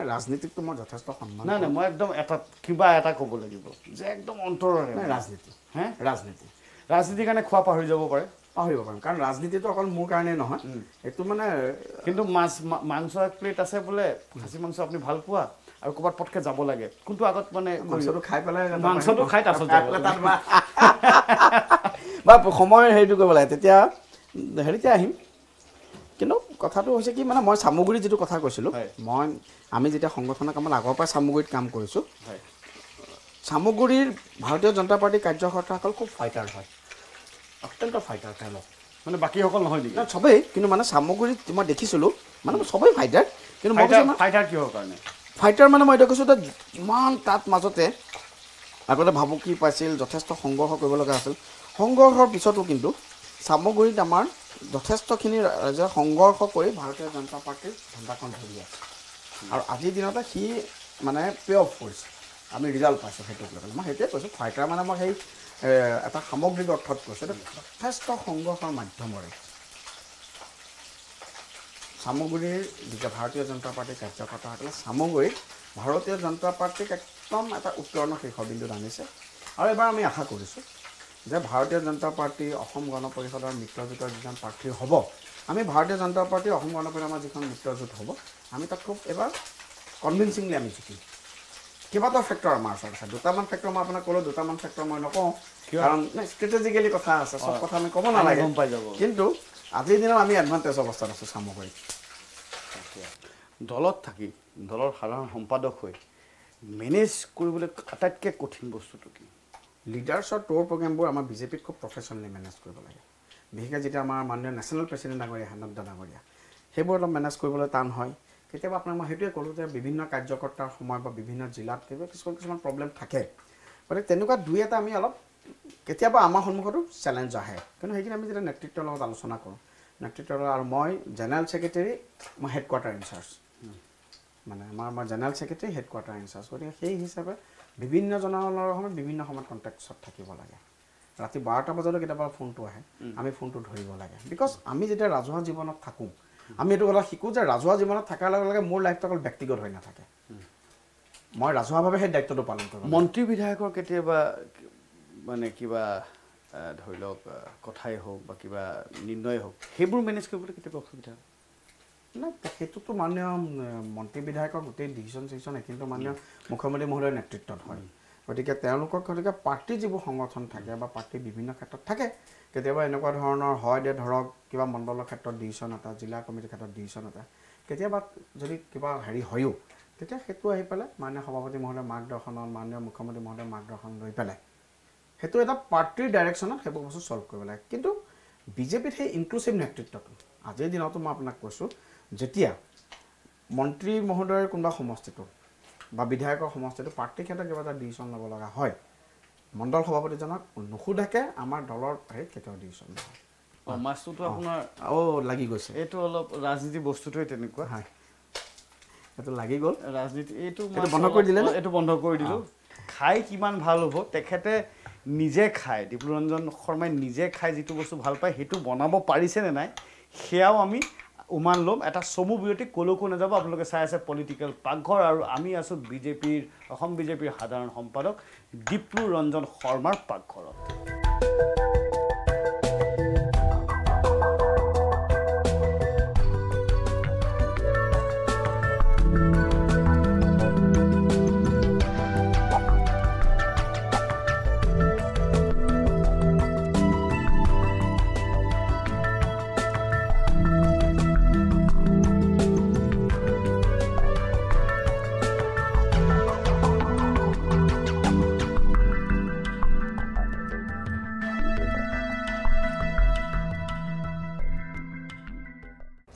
ৰাজনীতিকটো মই যথেষ্ট সন্মান নাই নাই মই একদম এটা কিবা এটা ক'ব লাগিব যে একদম অন্তৰৰে। ৰাজনীতি। হে? ৰাজনীতি। ৰাজনীতিৰ কাৰণে খোৱা পাহৰি যাব পাৰে। পাহৰিব পাৰিম কাৰণ ৰাজনীতিটো অকল মোৰ কাৰণেই নহয়। এইটো মানে কিন্তু মাছ মাংস এক প্লেট আছে বোলে খাচী মাংস আপুনি ভাল পোৱা? আৰু ক'ৰবাত পটকৈ যাব লাগে। কোনটো আগত মানে মাংসটো খাই পেলাই মাংসটো খাই তাৰপাছত যাব। লাগে। [laughs] বা সময়ৰ হেৰিটো কৰিব লাগে। তেতিয়া হেৰিতে আহিম। কিন্তু কথাটো হৈছে কি মানে মই চামগুৰিত যিটো কথা কৈছিলোঁ। মই আমি যেতিয়া সংগঠনৰ কামত আগৰ পৰাই চামগুৰিত কাম কৰিছোঁ চামগুৰিৰ ভাৰতীয় জনতা পাৰ্টীৰ কাৰ্যকৰ্তাসকল খুব ফাইটাৰ হয়। অত্যন্ত ফাইটাৰ তেওঁলোক। মানে বাকীসকল নহয় নেকি? চবেই। কিন্তু মানে চামগুৰিত মই দেখিছিলোঁ মানে চবেই ফাইটাৰ কিন্তু ফাইটাৰ কিহৰ কাৰণে? ফাইটাৰ মানে মই এতিয়া কৈছোঁ যে ইমান তাত মাজতে আগতে ভাবুকি পাইছিল যথেষ্ট সংঘৰ্ষ কৰিব লগা আছিল। সংঘৰ্ষৰ পিছতো কিন্তু চামগুৰিত আমাৰ যথেষ্টখিনি ৰাইজে সংঘৰ্ষ কৰি ভাৰতীয় জনতা পাৰ্টীৰ ঝণ্ডাখন ধৰি আছে। আৰু আজিৰ দিনতে সি মানে পে অফ কৰিছে। আমি ৰিজাল্ট পাইছোঁ সেইটোক লৈ পেলাই। মই সেইটোৱে কৈছোঁ ফাইটাৰ মানে মই সেই এটা সামগ্ৰিক অৰ্থত কৈছোঁ যথেষ্ট সংঘৰ্ষৰ মাধ্যমৰে চামগুৰিৰ যেতিয়া ভাৰতীয় জনতা পাৰ্টীৰ কাৰ্যকৰ্তাসকলে চামগুৰিত ভাৰতীয় জনতা পাৰ্টীক একদম এটা উত্তৰণৰ শীৰ্ষবিন্দুত আনিছে। আৰু এবাৰ আমি আশা কৰিছোঁ যে ভাৰতীয় জনতা পাৰ্টী অসম গণ পৰিষদৰ মিত্ৰজোঁটৰ যিজন প্ৰাৰ্থী হ'ব আমি ভাৰতীয় জনতা পাৰ্টী অসম গণ পৰিষদৰ যিখন মিত্ৰজোঁট হ'ব আমি তাত খুব এবাৰ কনভিনচিংলি আমি জিকিম। কেইবাটাও ফেক্টৰ আমাৰ ওচৰত আছে। দুটামান ফেক্টৰ মই আপোনাক ক'লোঁ দুটামান ফেক্টৰ মই নকওঁ? কাৰণ ষ্ট্ৰেটেজিকেলি কথা আছে চব কথা আমি ক'ব নালাগে। গম পাই যাব। কিন্তু আজিৰ দিনত আমি এডভান্টেজ অৱস্থাত আছোঁ চামগুৰিত দলত থাকি দলৰ সাধাৰণ সম্পাদক হৈ মেনেজ কৰিবলৈ আটাইতকৈ কঠিন বস্তুটো কি? লিডাৰ্ছৰ ট'ৰ প্ৰগ্ৰেমবোৰ আমাৰ বিজেপিত খুব প্ৰফেচনেলি মেনেজ কৰিব লাগে। বিশেষকৈ যেতিয়া আমাৰ মাননীয় নেশ্যনেল প্ৰেচিডেণ্ট ডাঙৰীয়া হেমন্ত ডাঙৰীয়া সেইবোৰ অলপ মেনেজ কৰিবলৈ টান হয়। কেতিয়াবা আপোনাক মই সেইটোৱে ক'লোঁ যে বিভিন্ন কাৰ্যকৰ্তাৰ সময় বা বিভিন্ন জিলাত কিছুমান কিছুমান প্ৰব্লেম থাকে। গতিকে তেনেকুৱা দুই এটা আমি অলপ কেতিয়াবা আমাৰ সন্মুখতো চেলেঞ্জ আহে। কিন্তু সেইখিনি আমি যেতিয়া নেতৃত্বৰ লগত আলোচনা কৰোঁ নেতৃত্বৰ লগত আৰু মই জেনেৰেল ছেক্ৰেটেৰী মই হেডকোৱাৰ্টাৰ ইনচাৰ্জ মানে আমাৰ মই জেনেৰেল ছেক্ৰেটেৰী হেডকোৱাৰ্টাৰ ইনচাৰ্জ গতিকে সেই হিচাপে বিভিন্নজনৰ সময়ত বিভিন্ন সময়ত কণ্টেক্টছত থাকিব লাগে। ৰাতি বাৰটা বজালৈ কেতিয়াবা ফোনটো আহে আমি ফোনটো ধৰিব লাগে। বিকজ আমি যেতিয়া ৰাজহুৱা জীৱনত থাকোঁ আমি এইটো কথা শিকোঁ যে ৰাজহুৱা জীৱনত থকাৰ লগে লগে মোৰ লাইফটো অকল ব্যক্তিগত হৈ নাথাকে। মই ৰাজহুৱাভাৱে সেই দায়িত্বটো পালন কৰোঁ। মন্ত্ৰী বিধায়কৰ কেতিয়াবা মানে কিবা ধৰি লওক কথাই হওক বা কিবা নিৰ্ণয় হওক সেইবোৰ মেনেজ কৰিবলৈ কেতিয়াবা অসুবিধা হয়। নাই সেইটোতো মাননীয় উম, মন্ত্ৰী বিধায়কৰ গোটেই ডিচিশ্যন চিচিশ্যন এইখিনিতো মাননীয় মুখ্যমন্ত্ৰী মহোদয়ৰ নেতৃত্বত হয়। গতিকে তেওঁলোকক গতিকে পাৰ্টীৰ যিবোৰ সংগঠন থাকে বা পাৰ্টীৰ বিভিন্ন ক্ষেত্ৰত থাকে কেতিয়াবা এনেকুৱা ধৰণৰ হয় যে ধৰক কিবা মণ্ডলৰ ক্ষেত্ৰত ডিচিশ্যন এটা জিলা কমিটিৰ ক্ষেত্ৰত ডিচিশ্যন এটা কেতিয়াবা যদি কিবা হেৰি হয়ো তেতিয়া সেইটো আহি পেলাই মাননীয় সভাপতি মহোদয়ৰ মাৰ্গদৰ্শনত মাননীয় মুখ্যমন্ত্ৰী মহোদয়ৰ মাৰ্গদৰ্শন লৈ পেলাই সেইটো এটা পাৰ্টীৰ ডাইৰেকশ্যনত সেইবোৰ বস্তু ছল্ভ কৰিব লাগে। কিন্তু বিজেপিত সেই ইনক্লুচিভ নেতৃত্বটো আজিৰ দিনতো মই আপোনাক কৈছোঁ যেতিয়া মন্ত্ৰী মহোদয়ৰ কোনোবা সমষ্টিটো বা বিধায়কৰ সমষ্টিটো পাৰ্টীৰ ক্ষেত্ৰত কিবা এটা ডিচিশ্যন ল'ব লগা হয় মণ্ডল সভাপতিজনক নুসুধাকৈ আমাৰ দলৰ হেৰিত কেতিয়াও ডিচিশ্যন নহয়। মাছটোতো আপোনাৰ অঁ লাগি গৈছে। এইটো অলপ ৰাজনীতি বস্তুটোৱে তেনেকুৱা। হয়। সেইটো লাগি গ'ল। ৰাজনীতি এইটো এইটো বন্ধ কৰি দিলে এইটো বন্ধ কৰি দিলোঁ। খাই কিমান ভাল হ'ব তেখেতে নিজে খায় ডিপ্লুৰঞ্জন শৰ্মাই নিজে খাই যিটো বস্তু ভাল পায় সেইটো বনাব পাৰিছেনে নাই সেয়াও আমি উমান ল'ম। এটা চমু বিৰতি ক'লৈকো নাযাব আপোনালোকে চাই আছে পলিটিকেল পাকঘৰ আৰু আমি আছোঁ বিজেপিৰ অসম বিজেপিৰ সাধাৰণ সম্পাদক ডিপ্লু ৰঞ্জন শৰ্মাৰ পাকঘৰত।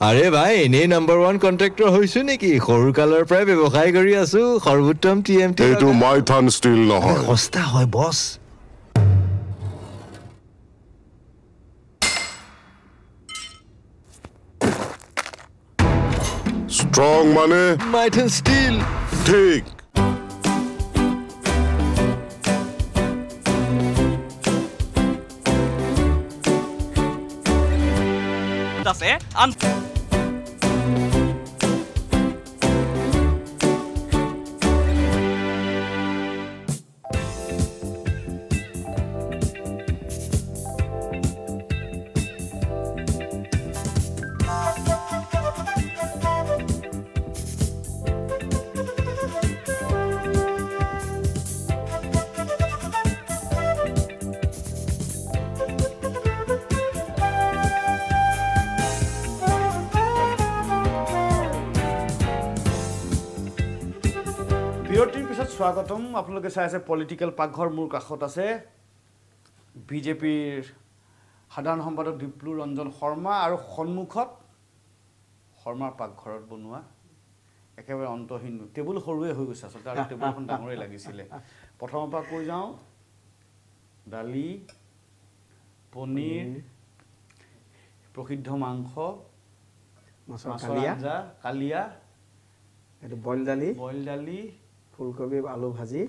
আৰে ভাই এনেই নাম্বাৰ ওৱান কণ্ট্ৰেক্টৰ হৈছো নেকি? সৰুকালৰ পৰাই ব্যৱসায় কৰি আছো সৰ্বোত্তম টি এম টি এইটো মাইথান ষ্টীল নহয়। সস্তা হয় বছ। ষ্ট্ৰং মানে? মাইথন ষ্টীল। ঠিক। আছে আন স্বাগতম। আপোনালোকে চাই আছে পলিটিকেল পাকঘৰ মোৰ কাষত আছে বিজেপিৰ সাধাৰণ সম্পাদক ডিপ্লু ৰঞ্জন শৰ্মা আৰু সন্মুখত শৰ্মাৰ পাকঘৰত বনোৱা একেবাৰে অন্তহীন টেবুল সৰুৱে হৈ গৈছে আচলতে আৰু টেবুলখন ডাঙৰেই লাগিছিলে। প্ৰথমৰ পৰা কৈ যাওঁ দালি পনীৰ প্ৰসিদ্ধ মাংস মাছৰ আঞ্জা কালিয়া এইটো বইল দালি। বইল দালি ফুলকবি আলু ভাজি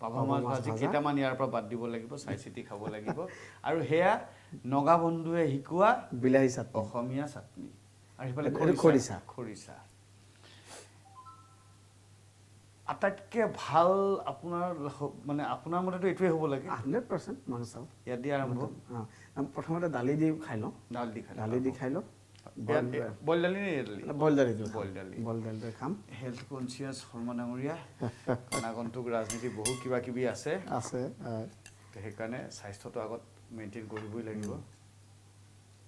পাভা মাছ ভাজি। কেইটামান ইয়াৰ পৰা বাদ দিব লাগিব চাই চিতি খাব লাগিব। আৰু সেয়া নগা বন্ধুৱে শিকোৱা বিলাহী চাটনি। অসমীয়া চাটনি। আৰু এইটো খৰিচা। খৰিচা। আটাইতকৈ ভাল আপোনাৰ মানে আপোনাৰ মতেতো এইটোৱে হ'ব লাগে। হাণ্ড্ৰেড পাৰ্চেণ্ট মাংস। ইয়াত দিয়া আৰম্ভ। প্ৰথমতে দালি দি খাই লওঁ। দালি দি খালে দালি দি খাই লওঁ। বইল দালি নে এই দালি বইল দালিটো বইল দালি বইল দালিটো খাম। হেল্থ কনচিয়াছ শৰ্মা ডাঙৰীয়া। আগন্তুক ৰাজনীতি বহু কিবা কিবি আছে। আছে হয়। তো সেইকাৰণে স্বাস্থ্যটো আগত মেইনটেইন কৰিবই লাগিব।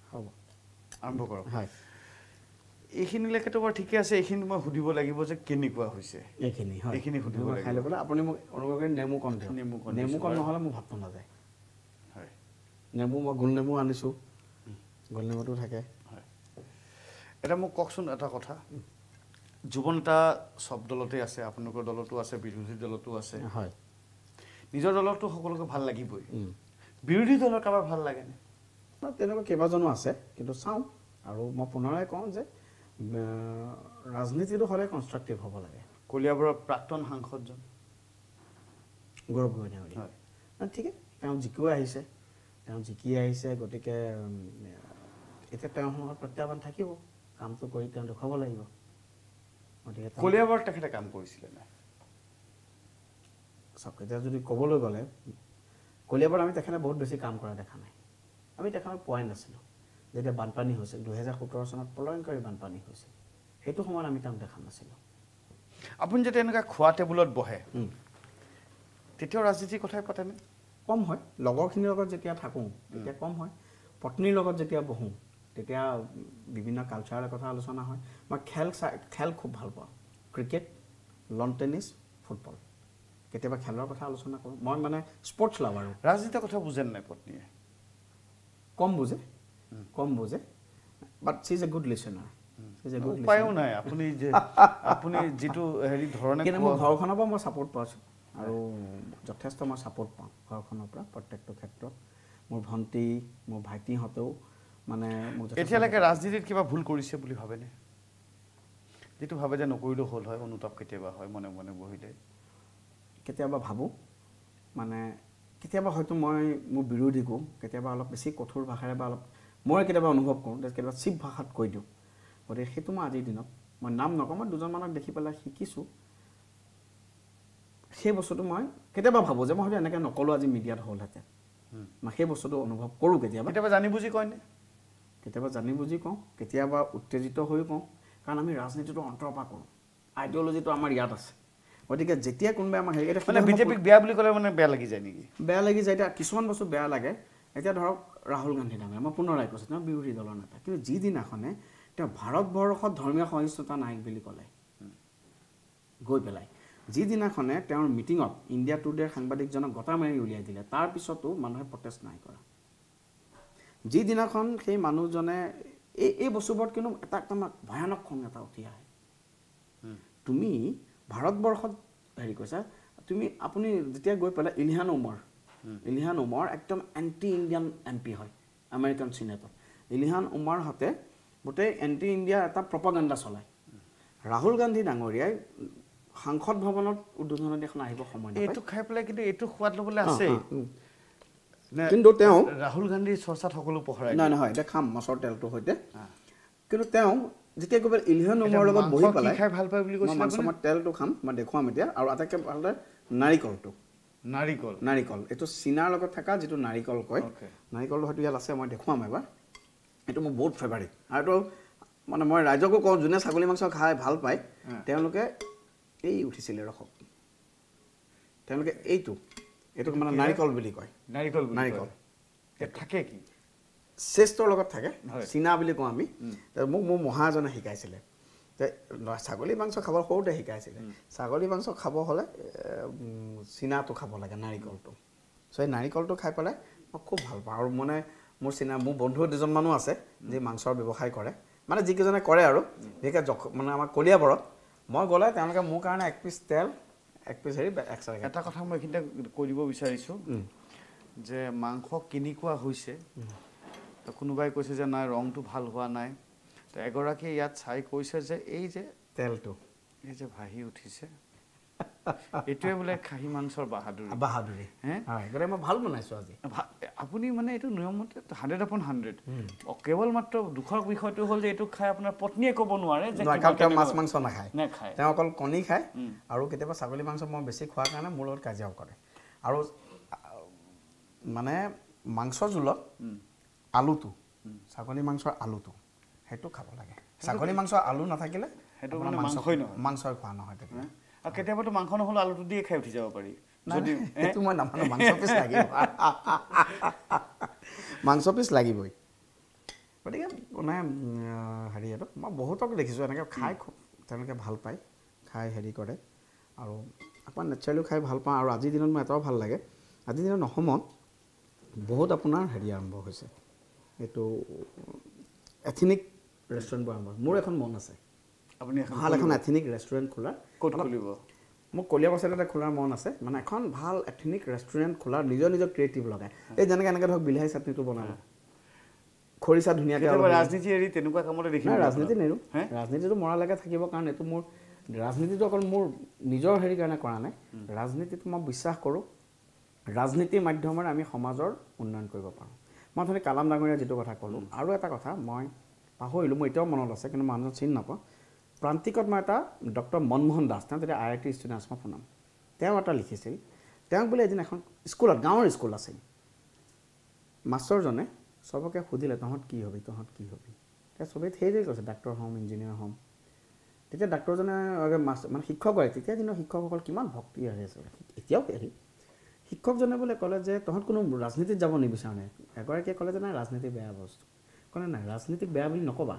হ'ব। আৰম্ভ কৰক। হয়। এইখিনিলৈকেতো বাৰু ঠিকে আছে। এইখিনি মই সুধিব লাগিব যে কেনেকুৱা হৈছে। এইখিনি হয়। এইখিনি সুধিব মই খাই লৈ লাগিব। পেলাই আপুনি মোক অনুগ্ৰহ কৰি নেমু কণ দিয়ক। নেমু কণ নেমু দিছোঁ কণ বাৰু। নহ'লে মোৰ ভাতটো নাযায়। হয়। নেমু মই গোল নেমু আনিছোঁ। গোল নেমুটো থাকে। এতিয়া মোক কওকচোন এটা কথা। যুৱন এটা চব দলতে আছে আপোনালোকৰ দলতো আছে বিৰোধী দলতো আছে। হয়। নিজৰ দলতো সকলোকে ভাল লাগিবই। বিৰোধী দলৰ কাৰোবাৰ ভাল লাগেনে তেনেকুৱা কেইবাজনো আছে কিন্তু চাওঁ। আৰু মই পুনৰাই কওঁ যে ৰাজনীতিটো সদায় কনষ্ট্ৰাকটিভ হ'ব লাগে। কলিয়াবৰৰ প্ৰাক্তন সাংসদজন? গৌৰৱ গগৈ ডাঙৰীয়া হয়। ঠিকে তেওঁ জিকিও আহিছে। তেওঁ জিকি আহিছে গতিকে এতিয়া তেওঁৰ সন্মুখত প্ৰত্যাহ্বান থাকিব। কামটো কৰি তেওঁ দেখুৱাব লাগিব। গতিকে কলিয়াবৰত তেখেতে কাম কৰিছিলে নাই? চাওক এতিয়া যদি ক'বলৈ গ'লে কলিয়াবৰত আমি তেখেতে বহুত বেছি কাম কৰা দেখা নাই। আমি তেখেতক পোৱাই নাছিলোঁ। যেতিয়া বানপানী হৈছিল দুহেজাৰ সোতৰ চনত প্ৰলয়ংকাৰী বানপানী হৈছিল সেইটো সময়ত আমি তেওঁক দেখা নাছিলোঁ। আপুনি যেতিয়া এনেকুৱা খোৱা টেবুলত বহে। তেতিয়াও ৰাজনীতিৰ কথাই পাতেনে? কম হয়। লগৰখিনিৰ লগত যেতিয়া থাকোঁ তেতিয়া কম হয়। পত্নীৰ লগত যেতিয়া বহোঁ তেতিয়া বিভিন্ন কালচাৰৰ কথা আলোচনা হয়। মই খেল চাই খেল খুব ভাল পাওঁ। ক্ৰিকেট লন টেনিছ ফুটবল কেতিয়াবা খেলৰ কথা আলোচনা কৰোঁ। মই মানে স্পৰ্টছ লাভাৰো ৰাজনীতিৰ কথা বুজেনে নাই পত্নীয়ে? কম বুজে। কম বুজে। But she is a good listener উপায়ো নাই। আপুনি যে [laughs] আপুনি যিটো হেৰি ধৰণে কিন্তু মোৰ ঘৰখনৰ পৰা মই ছাপৰ্ট পাইছোঁ। আৰু যথেষ্ট মই ছাপৰ্ট পাওঁ ঘৰখনৰ পৰা প্ৰত্যেকটো ক্ষেত্ৰত। মোৰ ভণ্টি মোৰ ভাইটিহঁতেও মানে এতিয়ালৈকে ৰাজনীতিত কিবা ভুল কৰিছে বুলি ভাবেনে? যিটো ভাবে যে নকৰিলেও হ'ল হয় অনুতাপ কেতিয়াবা হয় মনে মনে বহিলে কেতিয়াবা ভাবোঁ মানে কেতিয়াবা হয়তো মই মোৰ বিৰোধী কওঁ কেতিয়াবা অলপ বেছি কঠোৰ ভাষাৰে বা অলপ মই কেতিয়াবা অনুভৱ কৰোঁ যে কেতিয়াবা চিপ ভাষাত কৈ দিওঁ। গতিকে সেইটো মই আজিৰ দিনত মই নাম নকওঁ মই দুজনমানক দেখি পেলাই শিকিছোঁ। সেই বস্তুটো মই কেতিয়াবা ভাবোঁ যে মই হয়তো এনেকৈ নক'লোঁ আজি মিডিয়াত হ'লহেঁতেন। মই সেই বস্তুটো অনুভৱ কৰোঁ কেতিয়াবা। কেতিয়াবা জানি বুজি কয়নে? কেতিয়াবা জানি বুজি কওঁ কেতিয়াবা উত্তেজিত হৈ কওঁ কাৰণ আমি ৰাজনীতিটো অন্তৰৰ পৰা কৰোঁ। আইডিঅ'লজিটো আমাৰ ইয়াত আছে। গতিকে যেতিয়া কোনোবাই আমাক হেৰি মানে বিজেপিক বেয়া বুলি ক'লে মানে বেয়া লাগি যায় নেকি? বেয়া লাগি যায়। এতিয়া কিছুমান বস্তু বেয়া লাগে। এতিয়া ধৰক ৰাহুল গান্ধী ডাঙৰীয়া মই পুনৰাই কৈছোঁ তেওঁ বিৰোধী দলৰ নেতা। কিন্তু যিদিনাখনে তেওঁ ভাৰতবৰ্ষত ধৰ্মীয় সহিষ্ণুতা নাই বুলি ক'লে গৈ পেলাই। যিদিনাখনে তেওঁৰ মিটিঙত ইণ্ডিয়া টুডেৰ সাংবাদিকজনক গতা মাৰি উলিয়াই দিলে তাৰ পিছতো মানুহে প্ৰটেষ্ট নাই কৰা। যিদিনাখন সেই মানুহজনে এই এই বস্তুবোৰত কিন্তু এটা একদম ভয়ানক খং এটা উঠি আহে। তুমি ভাৰতবৰ্ষত হেৰি কৈছা তুমি আপুনি যেতিয়া গৈ পেলাই ইলহান উমৰ ইলহান উমৰ একদম এণ্টি ইণ্ডিয়ান এম পি হয় আমেৰিকান চিনেটত ইলহান উমাৰহঁতে গোটেই এণ্টি ইণ্ডিয়া এটা প্ৰপাগাণ্ডা চলায়। ৰাহুল গান্ধী ডাঙৰীয়াই সাংসদ ভৱনত উদ্বোধনী এখন আহিব সময় এইটো খাই পেলাই কিন্তু এইটো সোৱাদ ল'বলৈ আছে। কিন্তু তেওঁ ৰাহুল গান্ধীৰ চৰ্চাত সকলো পহৰাই নাই নহয় এতিয়া খাম মাছৰ তেলটোৰ সৈতে। কিন্তু তেওঁ যেতিয়া পেলাই ইলহান উমৰ লগত বহি পেলাই খাই ভাল পায় বুলি মাংস আপুনি? মই তেলটো খাম মই দেখুৱাম এতিয়া আৰু আটাইতকৈ ভালদৰে নাৰিকলটো। নাৰিকল? নাৰিকল। এইটো চীনাৰ লগত থকা যিটো নাৰিকল কয়. নাৰিকলটো হয়তো ইয়াত আছে মই দেখুৱাম এবাৰ। এইটো মোৰ বহুত ফেভাৰিট আৰু এইটো মানে মই ৰাইজকো কওঁ যোনে ছাগলী মাংস খাই ভাল পায় তেওঁলোকে এই উঠিছিলে ৰখক। তেওঁলোকে এইটো এইটোক মানে নাৰিকল বুলি কয়। নাৰিকল নাৰিকল। থাকে কি? চেষ্টৰ লগত থাকে। চীনা বুলি কওঁ আমি। মোক মোৰ মহা এজনে শিকাইছিলে ছাগলী মাংস খাব সৰুতে শিকাইছিলে। ছাগলী মাংস খাব হ'লে চীনাটো খাব লাগে নাৰিকলটো। চ' এই নাৰিকলটো খাই পেলাই মই খুব ভাল পাওঁ। আৰু মানে মোৰ চিনা মোৰ বন্ধু দুজনমানো আছে যি মাংসৰ ব্যৱসায় কৰে। মানে যিকেইজনে কৰে আৰু বিশেষকৈ মানে আমাৰ কলিয়াবৰত মই গ'লে তেওঁলোকে মোৰ কাৰণে এক পিচ তেল এক পিচ হেৰি এক্সট্ৰাকৈ এটা কথা মই এইখিনিতে কৈ দিব বিচাৰিছোঁ যে মাংস কেনেকুৱা হৈছে কোনোবাই কৈছে যে নাই ৰংটো ভাল হোৱা নাই। তো এগৰাকীয়ে ইয়াত চাই কৈছে যে এই যে তেলটো। এই যে ভাহি উঠিছে এইটোৱে বোলে খাহী মাংসৰ বাহাদুৰি। বাহাদুৰি। হে? গতিকে মই ভাল বনাইছোঁ আজি। আপুনি মানে এইটো নিয়মতে হাণ্ড্ৰেড আপন হাণ্ড্ৰেড কেৱল মাত্ৰ দুখৰ বিষয়টো হ'ল যে এইটো খাই আপোনাৰ পত্নীয়ে ক'ব নোৱাৰে যে তেওঁ মাছ মাংস নাখায়। নেখায়। তেওঁ অকল কণী খায় আৰু কেতিয়াবা ছাগলী মাংস মই বেছি খোৱাৰ কাৰণে মোৰ লগত কাজিয়াও কৰে। আৰু মানে মাংস জোলত আলুটো ছাগলী মাংসৰ আলুটো সেইটো খাব লাগে। ছাগলী মাংসৰ আলু নাথাকিলে সেইটো মাংস মাংসই নহয়। মাংসই খোৱা নহয় তেতিয়া? আৰু কেতিয়াবাতো মাংস নহ'লেও আলুটো দিয়ে খাই উঠি যাব পাৰি। যদি মই নামানো মাংস পিচ লাগিব। মাংস পিচ লাগিবই। গতিকে মানে হেৰি এইটো মই বহুতক দেখিছোঁ এনেকৈ খাই খুব তেওঁলোকে ভাল পায় খাই হেৰি কৰে। আৰু আপোনাৰ নেচাৰেলিও খাই ভাল পাওঁ আৰু আজিৰ দিনত মোৰ এটাও ভাল লাগে। আজিৰ দিনত অসমত বহুত আপোনাৰ হেৰি আৰম্ভ হৈছে। এইটো এথেনিক ৰেষ্টুৰেণ্টবোৰ আৰম্ভ। মোৰ এখন মন আছে। আপুনি ভাল এখন এথেনিক ৰেষ্টুৰেণ্ট খোলাৰ। ক'ত খুলিব? মোক কলিয়াবৰ চাইডতে খোলাৰ মন আছে। মানে এখন ভাল এথেনিক ৰেষ্টুৰেণ্ট খোলাৰ নিজৰ নিজৰ ক্ৰিয়েটিভ লগাই। এই যেনেকৈ এনেকৈ ধৰক বিলাহী চাটনিটো বনাব। খৰিচা ধুনীয়াকৈ ৰাজনীতি এৰি তেনেকুৱা কামতে দেখি ৰাজনীতি নেৰোঁ? ৰাজনীতিটো মৰালৈকে থাকিব কাৰণ এইটো মোৰ ৰাজনীতিটো অকল মোৰ নিজৰ হেৰিৰ কাৰণে কৰা নাই। ৰাজনীতিটো মই বিশ্বাস কৰোঁ। ৰাজনীতিৰ মাধ্যমেৰে আমি সমাজৰ উন্নয়ন কৰিব পাৰোঁ। মই অথনি কালাম ডাঙৰীয়া যিটো কথা ক'লোঁ আৰু এটা কথা মই পাহৰিলোঁ মোৰ এতিয়াও মনত আছে কিন্তু মানুহজন চিনি নাপাওঁ প্ৰান্তিকত মই এটা ডক্টৰ মনমোহন দাস তেওঁ তেতিয়া আই আই টি ষ্টুডেণ্ট মই শুনাম তেওঁ এটা লিখিছিল। তেওঁক বোলে এদিন এখন স্কুলত গাঁৱৰ স্কুল আছিল। মাষ্টৰজনে চবকে সুধিলে তহঁত কি হবি তহঁত কি হবি? তেতিয়া চবেই সেইটোৱে কৈছে ডাক্তৰ হ'ম ইঞ্জিনিয়াৰ হ'ম। তেতিয়া ডাক্তৰজনে মাছ মানে শিক্ষকৰে তেতিয়া দিনৰ শিক্ষকসকল কিমান ভক্তি আহি আছে এতিয়াও হেৰি। শিক্ষকজনে বোলে ক'লে যে তহঁত কোনো ৰাজনীতিত যাব নিবিচাৰ নে? এগৰাকীয়ে ক'লে যে নাই ৰাজনীতি বেয়া বস্তু। ক'লে নাই ৰাজনীতিক বেয়া বুলি নক'বা।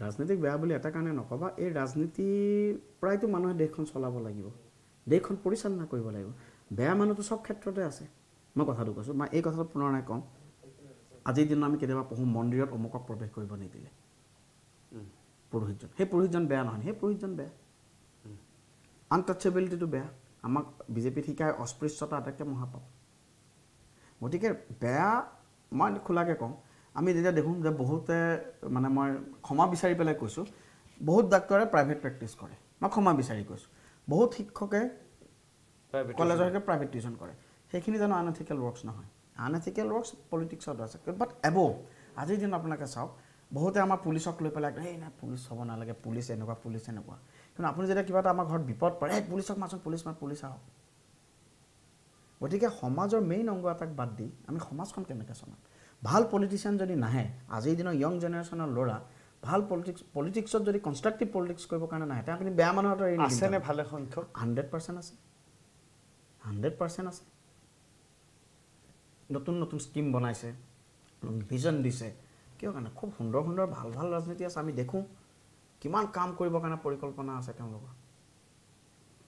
ৰাজনীতিক বেয়া বুলি এটা কাৰণে নক'বা এই ৰাজনীতিৰ পৰাইতো মানুহে দেশখন চলাব লাগিব দেশখন পৰিচালনা কৰিব লাগিব। বেয়া মানুহটো চব ক্ষেত্ৰতে আছে। মই কথাটো কৈছোঁ মই এই কথাটো পুনৰাই কওঁ আজিৰ দিনত আমি কেতিয়াবা পঢ়োঁ মন্দিৰত অমুকক প্ৰৱেশ কৰিব নিদিলে। পুৰোহিতজন সেই পুৰোহিতজন বেয়া নহয় সেই পুৰোহিতজন বেয়া। আনটাচেবিলিটিটো বেয়া আমাক বিজেপিত শিকাই অস্পৃশ্যতা আটাইতকৈ মহাপাপ। গতিকে বেয়া মই খোলাকৈ কওঁ আমি যেতিয়া দেখোঁ যে বহুতে মানে মই ক্ষমা বিচাৰি পেলাই কৈছোঁ বহুত ডাক্তৰে প্ৰাইভেট প্ৰেক্টিছ কৰে। মই ক্ষমা বিচাৰি কৈছোঁ। বহুত শিক্ষকে Private কলেজলৈকে প্ৰাইভেট টিউশ্যন কৰে। সেইখিনি জানো আনএথিকেল ৱৰ্কছ নহয়। আনএথিকেল ৱৰ্কছ পলিটিক্সত আছে। বাট এব আজিৰ দিনত আপোনালোকে চাওক বহুতে আমাৰ পুলিচক লৈ পেলাই এই নাই পুলিচ হ'ব নালাগে পুলিচ এনেকুৱা পুলিচ এনেকুৱা। কিন্তু আপুনি যেতিয়া কিবা এটা আমাৰ ঘৰত বিপদ পৰে এই পুলিচক মাৰচোন পুলিচ মাৰ পুলিচ আহক। গতিকে সমাজৰ মেইন অংগ এটাক বাদ দি আমি সমাজখন কেনেকৈ চলাম? ভাল পলিটিচিয়ান যদি নাহে আজিৰ দিনৰ য়ং জেনেৰেশ্যনৰ ল'ৰা ভাল পলিটিক্স পলিটিক্সত যদি কনষ্ট্ৰাক্টিভ পলিটিক্স কৰিবৰ কাৰণে নাহে তেওঁ আপুনি বেয়া মানুহৰ এৰি আছেনে ভালে সংখ্যক? হাণ্ড্ৰেড পাৰ্চেণ্ট আছে। হাণ্ড্ৰেড পাৰ্চেণ্ট আছে। নতুন নতুন স্কিম বনাইছে ভিজন দিছে। কিয় কাৰণে? খুব সুন্দৰ সুন্দৰ ভাল ভাল ৰাজনীতি আছে আমি দেখোঁ। কিমান কাম কৰিবৰ কাৰণে পৰিকল্পনা আছে তেওঁলোকৰ।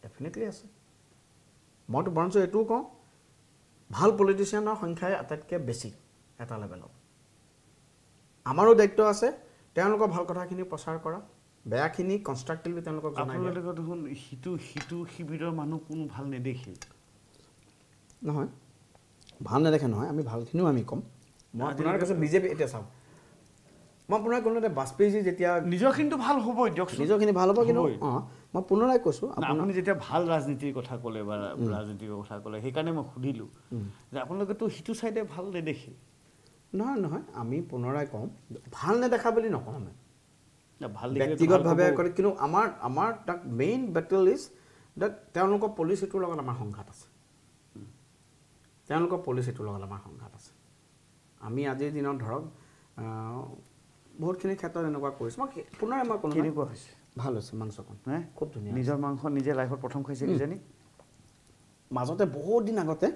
ডেফিনেটলি আছে। মইতো বৰঞ্চ এইটোও কওঁ ভাল পলিটিচিয়ানৰ সংখ্যাই আটাইতকৈ বেছি। এটা লেভেলত আমাৰো দায়িত্ব আছে তেওঁলোকৰ ভাল কথাখিনি প্ৰচাৰ কৰা বেয়াখিনি কনষ্ট্ৰাক্টিভলি তেওঁলোকক আপোনালোকে দেখোন সিটো সিটো শিবিৰৰ মানুহ কোনো ভাল নেদেখেই নহয় ভাল নেদেখে নহয় আমি ভালখিনিও আমি ক'ম। মই আপোনাৰ কৈছোঁ বিজেপি এতিয়া চাওক মই আপোনাৰ ক'লো যে বাজপেয়ীজী যেতিয়া নিজৰখিনিতো ভাল হ'বই দিয়কচোন। নিজৰখিনি ভাল হ'ব কিন্তু। অঁ মই পুনৰাই কৈছোঁ আপুনি যেতিয়া ভাল ৰাজনীতিৰ কথা ক'লে বা ৰাজনীতিৰ কথা ক'লে সেইকাৰণে মই সুধিলোঁ যে আপোনালোকেতো সিটো ছাইডে ভাল নেদেখে। নহয় নহয় আমি পুনৰাই কওঁ ভাল নেদেখা বুলি নকওঁ আমি। ব্যক্তিগতভাৱে। কৰে কিন্তু আমাৰ আমাৰ তাক মেইন বেটেল ইজ ডেট তেওঁলোকৰ পলিচিটোৰ লগত আমাৰ সংঘাত আছে। তেওঁলোকৰ পলিচিটোৰ লগত আমাৰ সংঘাত আছে। আমি আজিৰ দিনত ধৰক বহুতখিনি ক্ষেত্ৰত এনেকুৱা কৰিছোঁ। মই পুনৰাই মই নহয়, কেনেকুৱা হৈছে? ভাল হৈছে মাংসকণ? খুব ধুনীয়া। নিজৰ মাংস নিজে লাইফত প্ৰথম খাইছে কিজানি? মাজতে বহুত দিন আগতে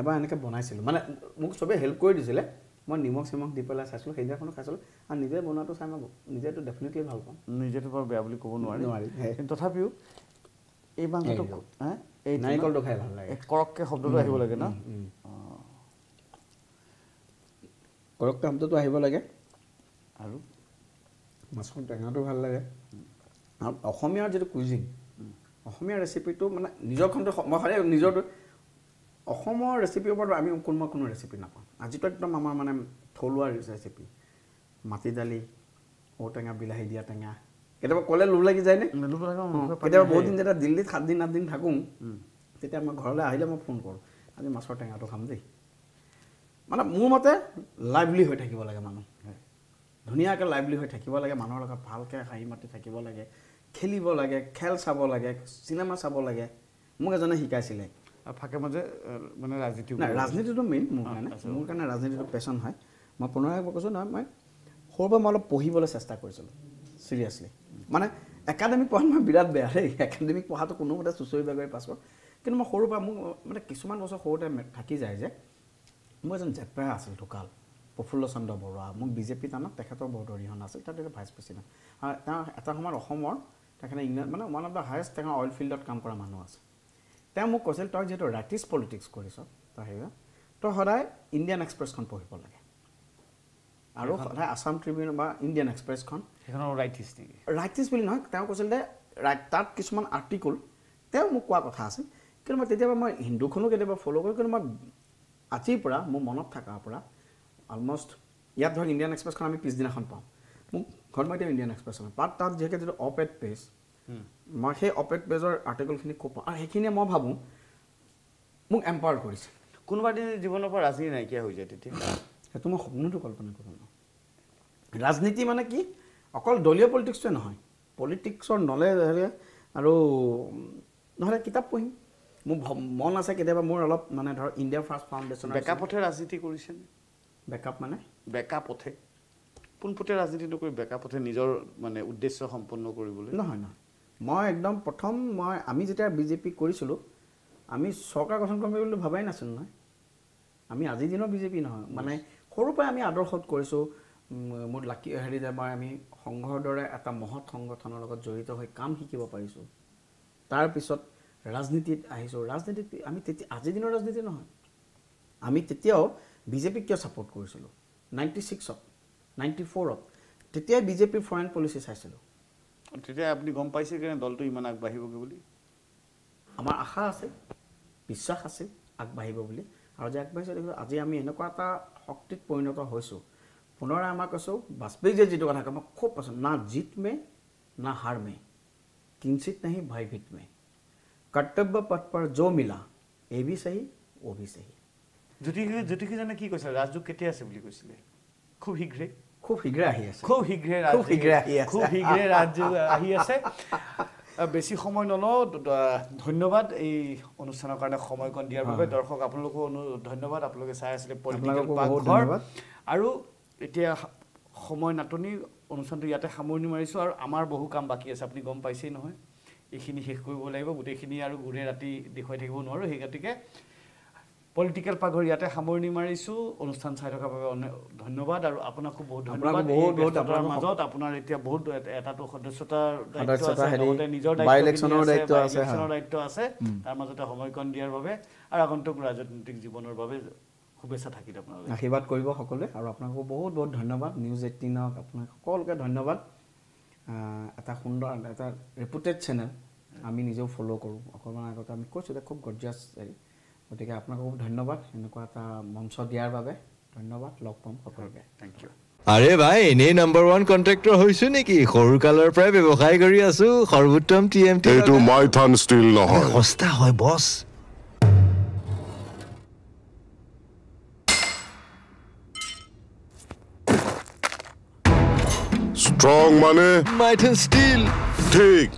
এবাৰ এনেকৈ বনাইছিলোঁ। মানে মোক চবেই হেল্প কৰি দিছিলে। মই নিমখ চিমখ দি পেলাই চাইছিলোঁ সেইদিনাখনো খাইছিলোঁ আৰু নিজে বনোৱাটো চাই মই নিজেতো ডেফিনেটলি ভাল পাওঁ। নিজেতো বাৰু বেয়া বুলি ক'ব নোৱাৰি। নোৱাৰি, তথাপিও এই মাংসটো ন? নাৰিকলটো খাই ভাল লাগে। এই কৰককৈ শব্দটো আহিব লাগে ন। কৰক কামটোতো আহিব লাগে। আৰু? মাছৰ টেঙাটো ভাল লাগে। আৰু অসমীয়াৰ যিটো কুইজিন অসমীয়া ৰেচিপিটো মানে নিজৰখনটো মই সদায় নিজৰটো অসমৰ ৰেচিপিৰ ওপৰত আমি কোনোবা কোনো ৰেচিপি নাপাওঁ। আজিতো একদম আমাৰ মানে থলুৱা ৰেচিপি মাটি দালি ঔটেঙা বিলাহী দিয়া টেঙা। কেতিয়াবা ক'লে লোভ লাগি যায়নে কেতিয়াবা বহুত। দিন যেতিয়া দিল্লীত সাত দিন আঠ দিন থাকোঁ তেতিয়া মই ঘৰলৈ আহিলে মই ফোন কৰোঁ আজি মাছৰ টেঙাটো খাম দেই। মানে মোৰ মতে লাইভলি হৈ থাকিব লাগে মানুহ। ধুনীয়াকৈ লাইভলি হৈ থাকিব লাগে মানুহৰ লগত ভালকৈ হাঁহি মাতি থাকিব লাগে খেলিব লাগে খেল চাব লাগে চিনেমা চাব লাগে। মোক এজনে শিকাইছিলে ফাকে মাজে মানে ৰাজনীতি ৰাজনীতিটো মেইন মোৰ কাৰণে। মোৰ কাৰণে ৰাজনীতিটো পেচন হয়। মই পুনৰাই কৈছোঁ নহয় মই সৰুৰ পৰা মই অলপ পঢ়িবলৈ চেষ্টা কৰিছিলোঁ চিৰিয়াছলি মানে একাডেমিক পঢ়াত মই বিৰাট বেয়া দেই। [laughs] একাডেমিক পঢ়াটো কোনোমতে চুঁচৰি বাগৰি পাছ কৰোঁ। কিন্তু মই সৰুৰ পৰা মোক মানে কিছুমান বছৰ সৰুতে থাকি যায় যে মোৰ এজন জেপেৰা আছিল ঢুকাল প্ৰফুল্ল চন্দ্ৰ বৰুৱা। মোক বিজেপি টানত তেখেতৰ বহুত অৰিহণা আছিল তাত এতিয়া ভাইচ প্ৰেচিডেণ্ট আৰু তেওঁ এটা সময়ত অসমৰ তেখেতে ইংলেণ্ড মানে ওৱান অফ দ্য হায়েষ্ট তেওঁ অইল ফিল্ডত কাম কৰা মানুহ আছে তেওঁ মোক কৈছিল তই যিহেতু ৰাইটিছ পলিটিক্স কৰিছ তই হেৰি তই সদায় ইণ্ডিয়ান এক্সপ্ৰেছখন পঢ়িব লাগে। আৰু সদায় আছাম ট্ৰিবিউন বা ইণ্ডিয়ান এক্সপ্ৰেছখন নেকি? ৰাইটিছ বুলি নহয় তেওঁ কৈছিল যে তাত কিছুমান আৰ্টিকল তেওঁ মোক কোৱা কথা আছিল কিন্তু মই তেতিয়াবা মই হিন্দুখনো কেতিয়াবা ফ'ল' কৰোঁ কিন্তু মই আজিৰ পৰা মোৰ মনত থকাৰ পৰা অলমষ্ট ইয়াত ধৰক ইণ্ডিয়ান এক্সপ্ৰেছখন আমি পিছদিনাখন পাওঁ। মোক ঘৰত মই এতিয়া ইণ্ডিয়ান এক্সপ্ৰেছখন বাট তাত যিহেতু যিটো অপেড পেজ মই সেই অপেড পেজৰ আৰ্টিকলখিনি খুব পাওঁ আৰু সেইখিনিয়ে মই ভাবোঁ মোক এম্পাৱাৰ কৰিছে। কোনোবা দিন জীৱনৰ পৰা ৰাজনীতি নাইকিয়া হৈ যায় তেতিয়া। সেইটো মই সপোনতো কল্পনা কৰিব নোৱাৰোঁ ৰাজনীতি মানে কি? অকল দলীয় পলিটিক্সটোৱে নহয় পলিটিক্সৰ নলেজ হেৰি আৰু নহ'লে কিতাপ পঢ়িম। মোৰ মন আছে কেতিয়াবা মোৰ অলপ মানে ধৰক ইণ্ডিয়া ফাৰ্ষ্ট ফাউণ্ডেশ্যন বেকা পথে ৰাজনীতি কৰিছেনে? বেকআপ মানে? বেকা পথে। পোনপটীয়া ৰাজনীতি নকৰি বেকা পথে নিজৰ মানে উদ্দেশ্য সম্পন্ন কৰিবলৈ। নহয় নহয়। মই একদম প্ৰথম মই আমি যেতিয়া বিজেপি কৰিছিলোঁ আমি চৰকাৰ গঠন কৰিম বুলি ভবাই নাছিলোঁ নহয়। আমি আজিৰ দিনৰ বিজেপি নহয়। মানে সৰুৰ পৰাই আমি আদৰ্শত কৰিছোঁ মোৰ লাকি হেৰি যে মই আমি সংঘৰ দৰে এটা মহৎ সংগঠনৰ লগত জড়িত হৈ কাম শিকিব পাৰিছোঁ। তাৰপিছত ৰাজনীতিত আহিছোঁ। ৰাজনীতিত আমি তেতিয়া আজিৰ দিনৰ ৰাজনীতি নহয়। আমি তেতিয়াও বিজেপিক কিয় ছাপোৰ্ট কৰিছিলোঁ? নাইণ্টি ছিক্সত নাইণ্টি ফ'ৰত তেতিয়াই বিজেপিৰ ফৰেইন পলিচি চাইছিলোঁ। তেতিয়া আপুনি গম পাইছে কেনে দলটো ইমান আগবাঢ়িবগৈ বুলি? আমাৰ আশা আছে বিশ্বাস আছিল আগবাঢ়িব বুলি। আৰু যে আগবাঢ়িছে দেখিছোঁ আজি আমি এনেকুৱা এটা শক্তিত পৰিণত হৈছোঁ। পুনৰাই আমাক কৈছোঁ বাজপেয়ীয়ে যিটো কথা কয় মই খুব পচন্দ না জিত মে না হাৰ মে কিঞ্চিত নাহি ভয়ভীত মে। কৰ্তব্য পথ পৰ জ' মিলা এ ভি চাহি অ' ভি চাহি জ্যোতিষী জ্যোতিষীজনে কি কৈছিলে? ৰাজযোগ কেতিয়া আছে বুলি কৈছিলে? খুব শীঘ্ৰে খুব শীঘ্ৰে আহি আছে। খুব শীঘ্ৰে খুব শীঘ্ৰে আহি আছে। খুব শীঘ্ৰে ৰাজযোগ আহি আছে। বেছি সময় নলওঁ ধন্যবাদ এই অনুষ্ঠানৰ কাৰণে সময়কণ দিয়াৰ বাবে। দৰ্শক আপোনালোকো অনু- ধন্যবাদ। আপোনালোকে চাই আছিলে। আৰু এতিয়া সময় নাটনি অনুষ্ঠানটো ইয়াতে সামৰণি মাৰিছোঁ আৰু আমাৰ বহু কাম বাকী আছে। আপুনি গম পাইছেই নহয়। এইখিনি শেষ কৰিব লাগিব। গোটেইখিনি আৰু গোটেই ৰাতি দেখুৱাই থাকিব নোৱাৰোঁ। সেই গতিকে পলিটিকেল পাকঘৰ ইয়াতে সামৰণি মাৰিছোঁ। অনুষ্ঠান চাই থকাৰ বাবে ধন্যবাদ আৰু আপোনাকো বহুত আপোনাকো ধন্যবাদ। আপোনাকো মাজত আপোনাৰ এতিয়া বহুত এ- এটাতো সদস্যতাৰ দায়িত্ব আছে লগতে নিজৰ দায়িত্ব আছে, তাৰ মাজতে সময়কণ দিয়াৰ বাবে আৰু আগন্তুক ৰাজনৈতিক জীৱনৰ বাবে শুভেচ্ছা থাকিল আপোনালোকে। আশীৰ্বাদ কৰিব সকলোৱে আৰু আপোনালোকো বহুত বহুত ধন্যবাদ। নিউজ এইটিনক আপোনাক সকলোকে ধন্যবাদ। এটা সুন্দৰ এটা ৰেপুটেড চেনেল আমি নিজেও ফ'ল' কৰোঁ। অকণমান আগতে আমি কৈছোঁ যে খুব গৰ্জিয়াছ হেৰি। গতিকে আপোনাকো ধন্যবাদ। এনেকুৱা এটা মঞ্চ দিয়াৰ বাবে ধন্যবাদ। লগ পাম সকলোকে। থেংক ইউ আৰে ভাই এনেই নাম্বাৰ ওৱান কণ্ট্ৰেক্টৰ হৈছো নেকি? সৰুকালৰ পৰাই ব্যৱসায় কৰি আছো সৰ্বোত্তম টি এম টি এইটো মাইথান ষ্টীল নহয়। সস্তা হয় বছ। ষ্ট্ৰং মানে? মাইথন ষ্টিল ঠিক।